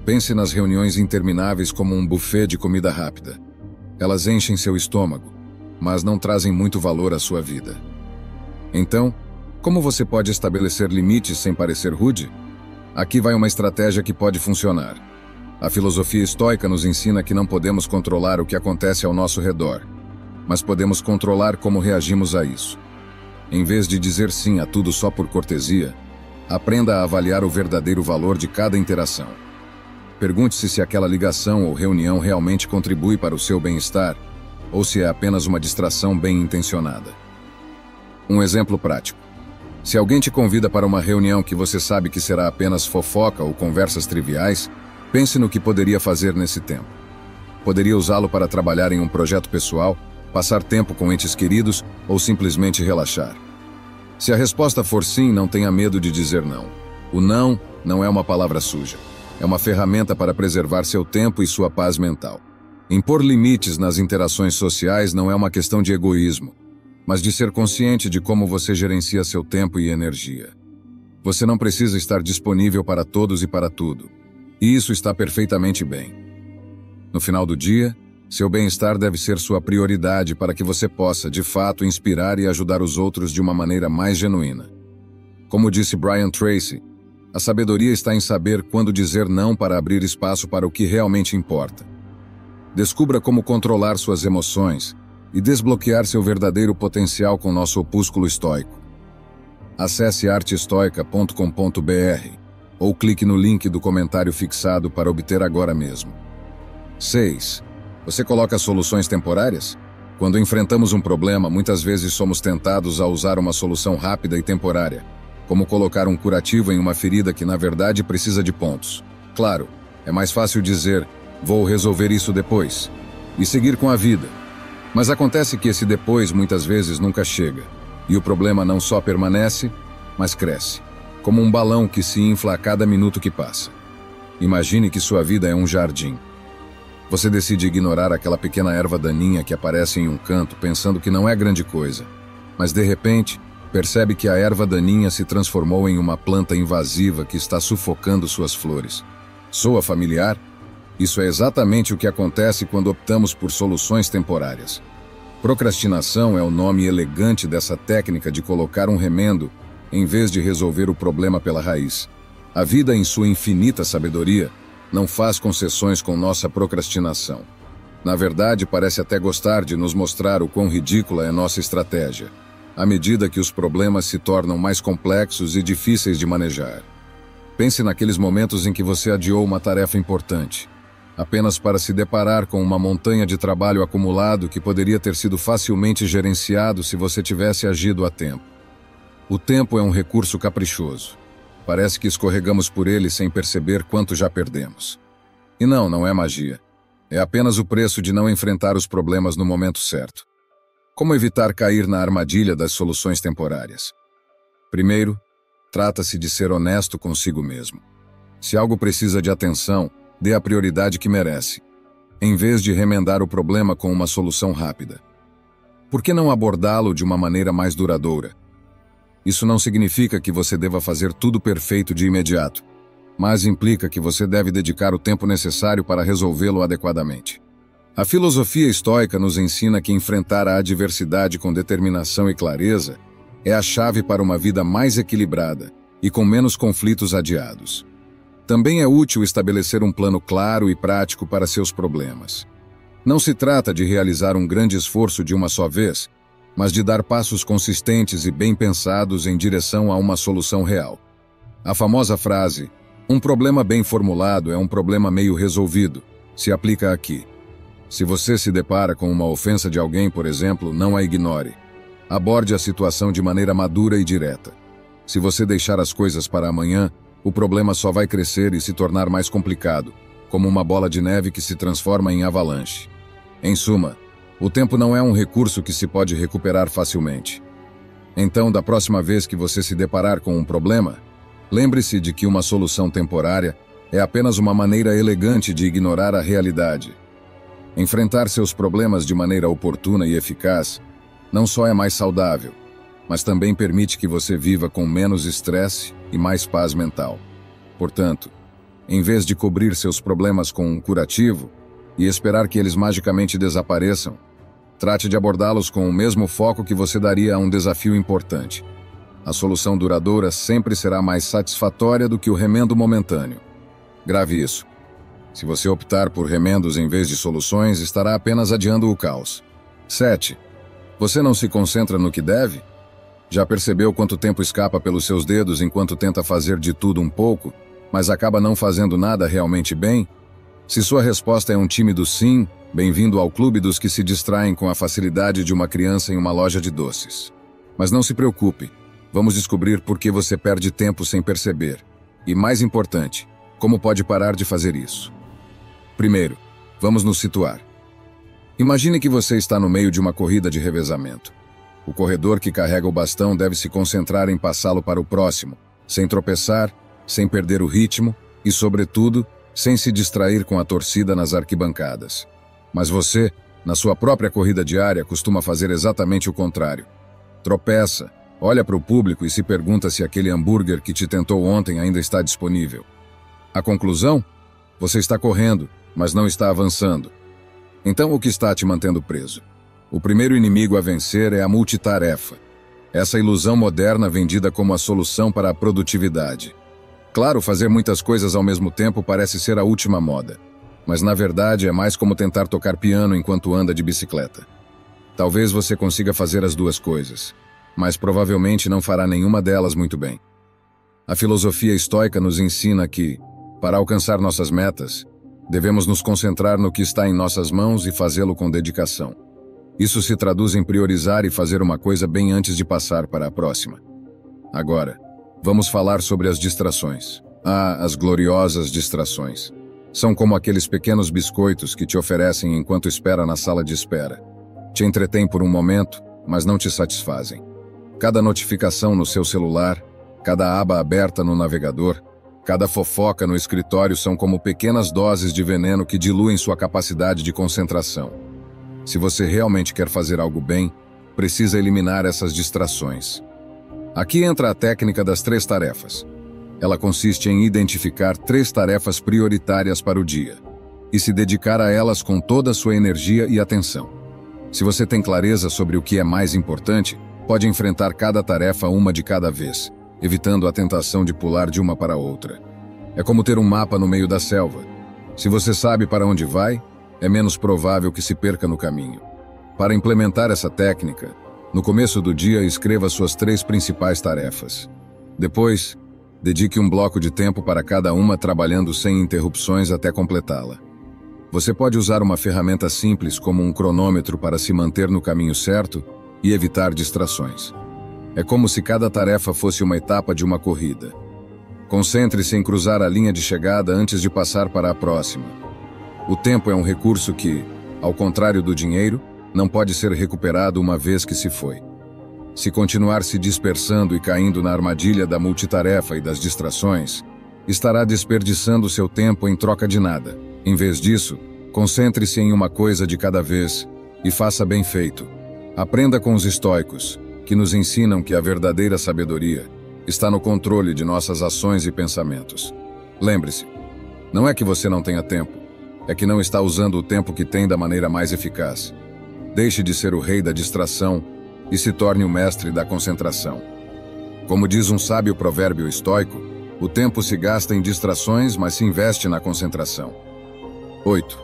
Pense nas reuniões intermináveis como um buffet de comida rápida. Elas enchem seu estômago, mas não trazem muito valor à sua vida. Então, como você pode estabelecer limites sem parecer rude? Aqui vai uma estratégia que pode funcionar. A filosofia estoica nos ensina que não podemos controlar o que acontece ao nosso redor, mas podemos controlar como reagimos a isso. Em vez de dizer sim a tudo só por cortesia, aprenda a avaliar o verdadeiro valor de cada interação. Pergunte-se se aquela ligação ou reunião realmente contribui para o seu bem-estar ou se é apenas uma distração bem intencionada. Um exemplo prático. Se alguém te convida para uma reunião que você sabe que será apenas fofoca ou conversas triviais, pense no que poderia fazer nesse tempo. Poderia usá-lo para trabalhar em um projeto pessoal, passar tempo com entes queridos ou simplesmente relaxar. Se a resposta for sim, não tenha medo de dizer não. O não não é uma palavra suja é uma ferramenta para preservar seu tempo e sua paz mental. Impor limites nas interações sociais não é uma questão de egoísmo, mas de ser consciente de como você gerencia seu tempo e energia. Você não precisa estar disponível para todos e para tudo. E isso está perfeitamente bem. No final do dia, seu bem-estar deve ser sua prioridade para que você possa, de fato, inspirar e ajudar os outros de uma maneira mais genuína. Como disse Brian Tracy, a sabedoria está em saber quando dizer não para abrir espaço para o que realmente importa. Descubra como controlar suas emoções e desbloquear seu verdadeiro potencial com nosso opúsculo estoico. Acesse artestoica.com.br ou clique no link do comentário fixado para obter agora mesmo. 6. Você coloca soluções temporárias? Quando enfrentamos um problema, muitas vezes somos tentados a usar uma solução rápida e temporária, como colocar um curativo em uma ferida que na verdade precisa de pontos. Claro, é mais fácil dizer, vou resolver isso depois, e seguir com a vida. Mas acontece que esse depois muitas vezes nunca chega, e o problema não só permanece, mas cresce, como um balão que se infla a cada minuto que passa. Imagine que sua vida é um jardim. Você decide ignorar aquela pequena erva daninha que aparece em um canto, pensando que não é grande coisa. Mas de repente, percebe que a erva daninha se transformou em uma planta invasiva que está sufocando suas flores. Soa familiar? Isso é exatamente o que acontece quando optamos por soluções temporárias. Procrastinação é o nome elegante dessa técnica de colocar um remendo em vez de resolver o problema pela raiz. A vida, em sua infinita sabedoria, não faz concessões com nossa procrastinação. Na verdade, parece até gostar de nos mostrar o quão ridícula é nossa estratégia, à medida que os problemas se tornam mais complexos e difíceis de manejar. Pense naqueles momentos em que você adiou uma tarefa importante, apenas para se deparar com uma montanha de trabalho acumulado que poderia ter sido facilmente gerenciado se você tivesse agido a tempo. O tempo é um recurso caprichoso. Parece que escorregamos por ele sem perceber quanto já perdemos. E não, não é magia. É apenas o preço de não enfrentar os problemas no momento certo. Como evitar cair na armadilha das soluções temporárias? Primeiro, trata-se de ser honesto consigo mesmo. Se algo precisa de atenção, dê a prioridade que merece, em vez de remendar o problema com uma solução rápida. Por que não abordá-lo de uma maneira mais duradoura? Isso não significa que você deva fazer tudo perfeito de imediato, mas implica que você deve dedicar o tempo necessário para resolvê-lo adequadamente. A filosofia estoica nos ensina que enfrentar a adversidade com determinação e clareza é a chave para uma vida mais equilibrada e com menos conflitos adiados. Também é útil estabelecer um plano claro e prático para seus problemas. Não se trata de realizar um grande esforço de uma só vez, mas de dar passos consistentes e bem pensados em direção a uma solução real. A famosa frase, um problema bem formulado é um problema meio resolvido, se aplica aqui. Se você se depara com uma ofensa de alguém, por exemplo, não a ignore. Aborde a situação de maneira madura e direta. Se você deixar as coisas para amanhã, o problema só vai crescer e se tornar mais complicado, como uma bola de neve que se transforma em avalanche. Em suma, o tempo não é um recurso que se pode recuperar facilmente. Então, da próxima vez que você se deparar com um problema, lembre-se de que uma solução temporária é apenas uma maneira elegante de ignorar a realidade. Enfrentar seus problemas de maneira oportuna e eficaz não só é mais saudável, mas também permite que você viva com menos estresse e mais paz mental. Portanto, em vez de cobrir seus problemas com um curativo e esperar que eles magicamente desapareçam, Trate de abordá-los com o mesmo foco que você daria a um desafio importante. A solução duradoura sempre será mais satisfatória do que o remendo momentâneo. Grave isso. Se você optar por remendos em vez de soluções, estará apenas adiando o caos. 7. Você não se concentra no que deve? Já percebeu quanto tempo escapa pelos seus dedos enquanto tenta fazer de tudo um pouco, mas acaba não fazendo nada realmente bem? Se sua resposta é um tímido sim, Bem-vindo ao clube dos que se distraem com a facilidade de uma criança em uma loja de doces. Mas não se preocupe, vamos descobrir por que você perde tempo sem perceber. E mais importante, como pode parar de fazer isso. Primeiro, vamos nos situar. Imagine que você está no meio de uma corrida de revezamento. O corredor que carrega o bastão deve se concentrar em passá-lo para o próximo, sem tropeçar, sem perder o ritmo e, sobretudo, sem se distrair com a torcida nas arquibancadas. Mas você, na sua própria corrida diária, costuma fazer exatamente o contrário. Tropeça, Olha para o público e se pergunta se aquele hambúrguer que te tentou ontem ainda está disponível. A conclusão? Você está correndo, mas não está avançando. Então, o que está te mantendo preso? O primeiro inimigo a vencer é a multitarefa. Essa ilusão moderna vendida como a solução para a produtividade. Claro, fazer muitas coisas ao mesmo tempo parece ser a última moda, mas na verdade é mais como tentar tocar piano enquanto anda de bicicleta. Talvez você consiga fazer as duas coisas, mas provavelmente não fará nenhuma delas muito bem. A filosofia estoica nos ensina que, para alcançar nossas metas, devemos nos concentrar no que está em nossas mãos e fazê-lo com dedicação. Isso se traduz em priorizar e fazer uma coisa bem antes de passar para a próxima. Agora, vamos falar sobre as distrações. Ah, as gloriosas distrações. São como aqueles pequenos biscoitos que te oferecem enquanto espera na sala de espera. Te entretêm por um momento, mas não te satisfazem. Cada notificação no seu celular, cada aba aberta no navegador, cada fofoca no escritório são como pequenas doses de veneno que diluem sua capacidade de concentração. Se você realmente quer fazer algo bem, precisa eliminar essas distrações. Aqui entra a técnica das três tarefas. Ela consiste em identificar três tarefas prioritárias para o dia e se dedicar a elas com toda a sua energia e atenção. Se você tem clareza sobre o que é mais importante, pode enfrentar cada tarefa uma de cada vez, evitando a tentação de pular de uma para outra. É como ter um mapa no meio da selva. Se você sabe para onde vai, é menos provável que se perca no caminho. Para implementar essa técnica, no começo do dia escreva suas três principais tarefas. Depois, dedique um bloco de tempo para cada uma trabalhando sem interrupções até completá-la. Você pode usar uma ferramenta simples como um cronômetro para se manter no caminho certo e evitar distrações. É como se cada tarefa fosse uma etapa de uma corrida. Concentre-se em cruzar a linha de chegada antes de passar para a próxima. O tempo é um recurso que, ao contrário do dinheiro, não pode ser recuperado uma vez que se foi. Se continuar se dispersando e caindo na armadilha da multitarefa e das distrações, estará desperdiçando seu tempo em troca de nada. Em vez disso, concentre-se em uma coisa de cada vez e faça bem feito. Aprenda com os estoicos, que nos ensinam que a verdadeira sabedoria está no controle de nossas ações e pensamentos. Lembre-se, não é que você não tenha tempo, é que não está usando o tempo que tem da maneira mais eficaz. Deixe de ser o rei da distração e se torne o mestre da concentração. Como diz um sábio provérbio estoico, o tempo se gasta em distrações, mas se investe na concentração. 8.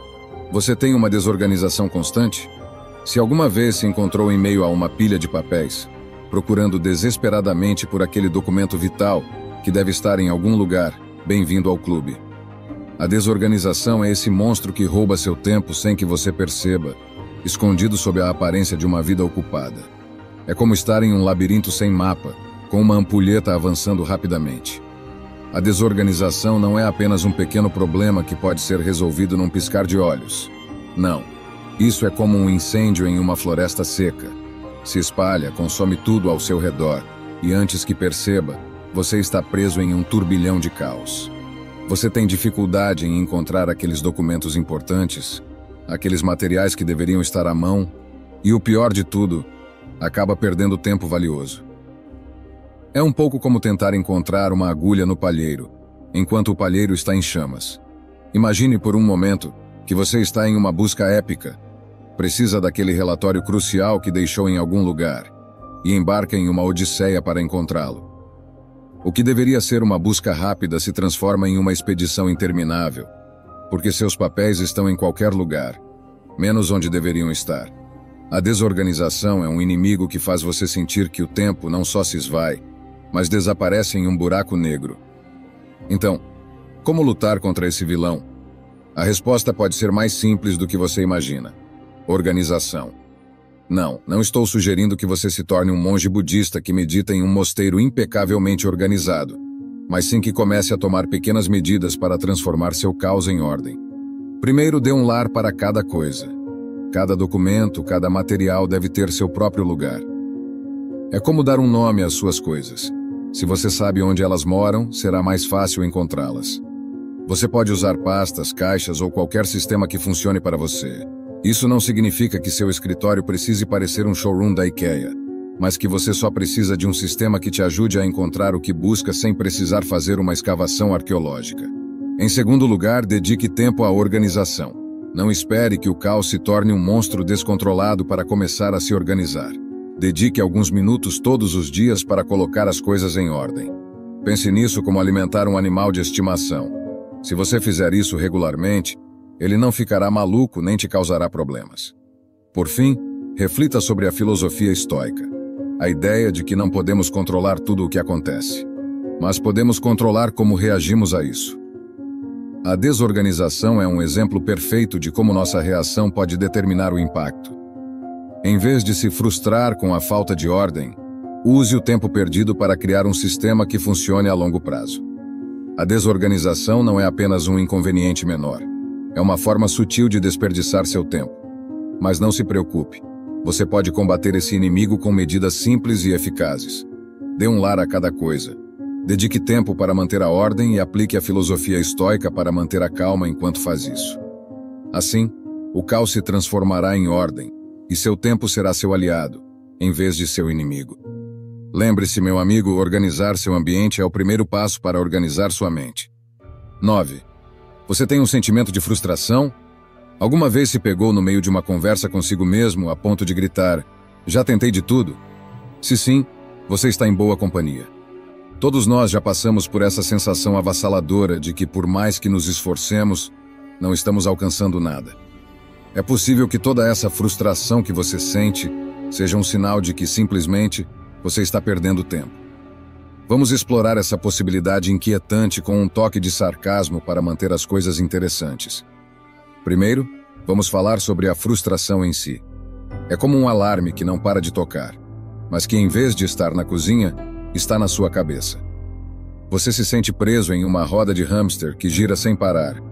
Você tem uma desorganização constante? Se alguma vez se encontrou em meio a uma pilha de papéis, procurando desesperadamente por aquele documento vital que deve estar em algum lugar, bem-vindo ao clube. A desorganização é esse monstro que rouba seu tempo sem que você perceba, escondido sob a aparência de uma vida ocupada. É como estar em um labirinto sem mapa, com uma ampulheta avançando rapidamente. A desorganização não é apenas um pequeno problema que pode ser resolvido num piscar de olhos. Não. Isso é como um incêndio em uma floresta seca. Se espalha, consome tudo ao seu redor, e antes que perceba, você está preso em um turbilhão de caos. Você tem dificuldade em encontrar aqueles documentos importantes, aqueles materiais que deveriam estar à mão, e o pior de tudo, acaba perdendo tempo valioso. É um pouco como tentar encontrar uma agulha no palheiro, enquanto o palheiro está em chamas. Imagine por um momento que você está em uma busca épica Precisa daquele relatório crucial que deixou em algum lugar e embarca em uma odisseia para encontrá-lo. O que deveria ser uma busca rápida se transforma em uma expedição interminável, porque seus papéis estão em qualquer lugar, menos onde deveriam estar. A desorganização é um inimigo que faz você sentir que o tempo não só se esvai, mas desaparece em um buraco negro. Então, como lutar contra esse vilão? A resposta pode ser mais simples do que você imagina. Organização. Não, não estou sugerindo que você se torne um monge budista que medita em um mosteiro impecavelmente organizado, mas sim que comece a tomar pequenas medidas para transformar seu caos em ordem. Primeiro, dê um lar para cada coisa. Cada documento, cada material deve ter seu próprio lugar. É como dar um nome às suas coisas. Se você sabe onde elas moram, será mais fácil encontrá-las. Você pode usar pastas, caixas ou qualquer sistema que funcione para você. Isso não significa que seu escritório precise parecer um showroom da IKEA. mas que você só precisa de um sistema que te ajude a encontrar o que busca sem precisar fazer uma escavação arqueológica. Em segundo lugar, dedique tempo à organização. Não espere que o caos se torne um monstro descontrolado para começar a se organizar. Dedique alguns minutos todos os dias para colocar as coisas em ordem. Pense nisso como alimentar um animal de estimação. Se você fizer isso regularmente, ele não ficará maluco nem te causará problemas. Por fim, reflita sobre a filosofia estoica. A ideia de que não podemos controlar tudo o que acontece, mas podemos controlar como reagimos a isso. A desorganização é um exemplo perfeito de como nossa reação pode determinar o impacto. Em vez de se frustrar com a falta de ordem, use o tempo perdido para criar um sistema que funcione a longo prazo. A desorganização não é apenas um inconveniente menor. É uma forma sutil de desperdiçar seu tempo. Mas não se preocupe. Você pode combater esse inimigo com medidas simples e eficazes. Dê um lar a cada coisa. Dedique tempo para manter a ordem e aplique a filosofia estoica para manter a calma enquanto faz isso. Assim, o caos se transformará em ordem, e seu tempo será seu aliado, em vez de seu inimigo. Lembre-se, meu amigo, organizar seu ambiente é o primeiro passo para organizar sua mente. 9. Você tem um sentimento de frustração? Alguma vez se pegou no meio de uma conversa consigo mesmo a ponto de gritar: Já tentei de tudo? Se sim, você está em boa companhia. Todos nós já passamos por essa sensação avassaladora de que, por mais que nos esforcemos, não estamos alcançando nada. É possível que toda essa frustração que você sente seja um sinal de que simplesmente você está perdendo tempo. Vamos explorar essa possibilidade inquietante com um toque de sarcasmo para manter as coisas interessantes. Primeiro, vamos falar sobre a frustração em si. É como um alarme que não para de tocar, mas que em vez de estar na cozinha, está na sua cabeça. Você se sente preso em uma roda de hamster que gira sem parar,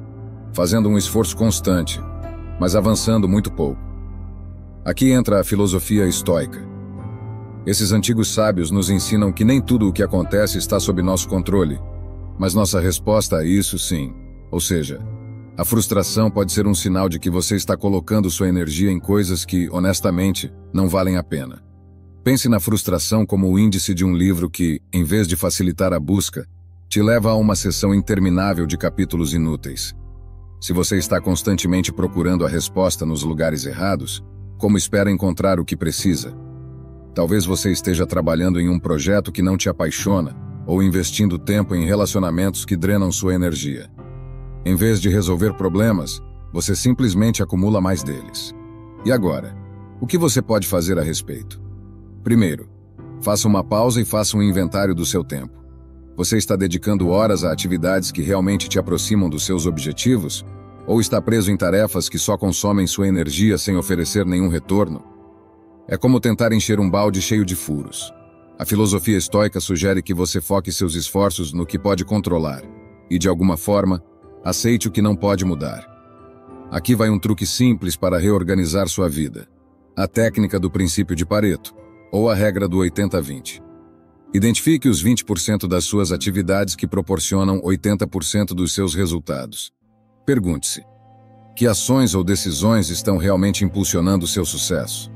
fazendo um esforço constante, mas avançando muito pouco. Aqui entra a filosofia estoica. Esses antigos sábios nos ensinam que nem tudo o que acontece está sob nosso controle, mas nossa resposta a isso sim. Ou seja, a frustração pode ser um sinal de que você está colocando sua energia em coisas que, honestamente, não valem a pena. Pense na frustração como o índice de um livro que, em vez de facilitar a busca, te leva a uma sessão interminável de capítulos inúteis. Se você está constantemente procurando a resposta nos lugares errados, como espera encontrar o que precisa? Talvez você esteja trabalhando em um projeto que não te apaixona ou investindo tempo em relacionamentos que drenam sua energia. Em vez de resolver problemas, você simplesmente acumula mais deles. E agora? O que você pode fazer a respeito? Primeiro, faça uma pausa e faça um inventário do seu tempo. Você está dedicando horas a atividades que realmente te aproximam dos seus objetivos? Ou está preso em tarefas que só consomem sua energia sem oferecer nenhum retorno? É como tentar encher um balde cheio de furos. A filosofia estoica sugere que você foque seus esforços no que pode controlar e, de alguma forma, aceite o que não pode mudar. Aqui vai um truque simples para reorganizar sua vida: a técnica do princípio de Pareto, ou a regra do 80-20. Identifique os 20% das suas atividades que proporcionam 80% dos seus resultados. Pergunte-se: que ações ou decisões estão realmente impulsionando seu sucesso?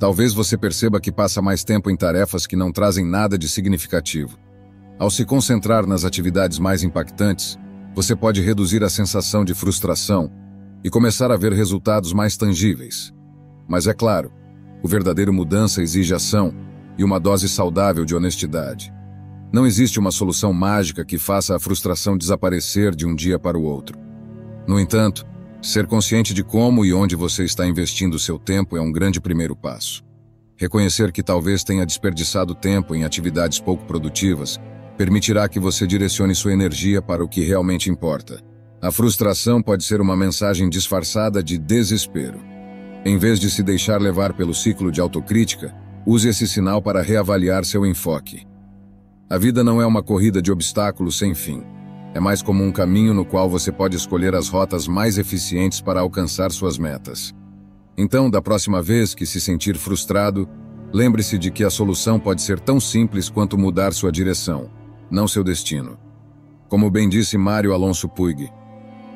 Talvez você perceba que passa mais tempo em tarefas que não trazem nada de significativo. Ao se concentrar nas atividades mais impactantes, você pode reduzir a sensação de frustração e começar a ver resultados mais tangíveis. Mas é claro, o verdadeiro mudança exige ação e uma dose saudável de honestidade. Não existe uma solução mágica que faça a frustração desaparecer de um dia para o outro. No entanto, ser consciente de como e onde você está investindo seu tempo é um grande primeiro passo. Reconhecer que talvez tenha desperdiçado tempo em atividades pouco produtivas permitirá que você direcione sua energia para o que realmente importa. A frustração pode ser uma mensagem disfarçada de desespero. Em vez de se deixar levar pelo ciclo de autocrítica, Use esse sinal para reavaliar seu enfoque. A vida não é uma corrida de obstáculos sem fim. É mais como um caminho no qual você pode escolher as rotas mais eficientes para alcançar suas metas. Então, da próxima vez que se sentir frustrado, lembre-se de que a solução pode ser tão simples quanto mudar sua direção, não seu destino. Como bem disse Mário Alonso Puig,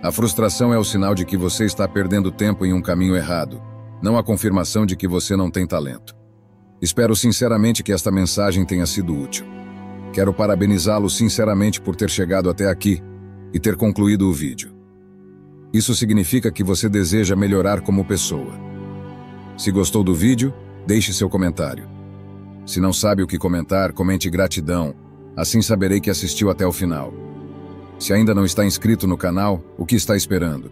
a frustração é o sinal de que você está perdendo tempo em um caminho errado, não a confirmação de que você não tem talento. Espero sinceramente que esta mensagem tenha sido útil. Quero parabenizá-lo sinceramente por ter chegado até aqui e ter concluído o vídeo. Isso significa que você deseja melhorar como pessoa. Se gostou do vídeo, deixe seu comentário. Se não sabe o que comentar, comente gratidão, assim saberei que assistiu até o final. Se ainda não está inscrito no canal, o que está esperando?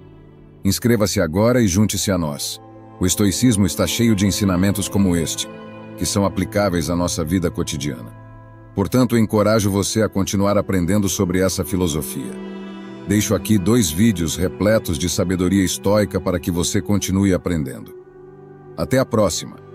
Inscreva-se agora e junte-se a nós. O estoicismo está cheio de ensinamentos como este, que são aplicáveis à nossa vida cotidiana. Portanto, encorajo você a continuar aprendendo sobre essa filosofia. Deixo aqui dois vídeos repletos de sabedoria estoica para que você continue aprendendo. Até a próxima!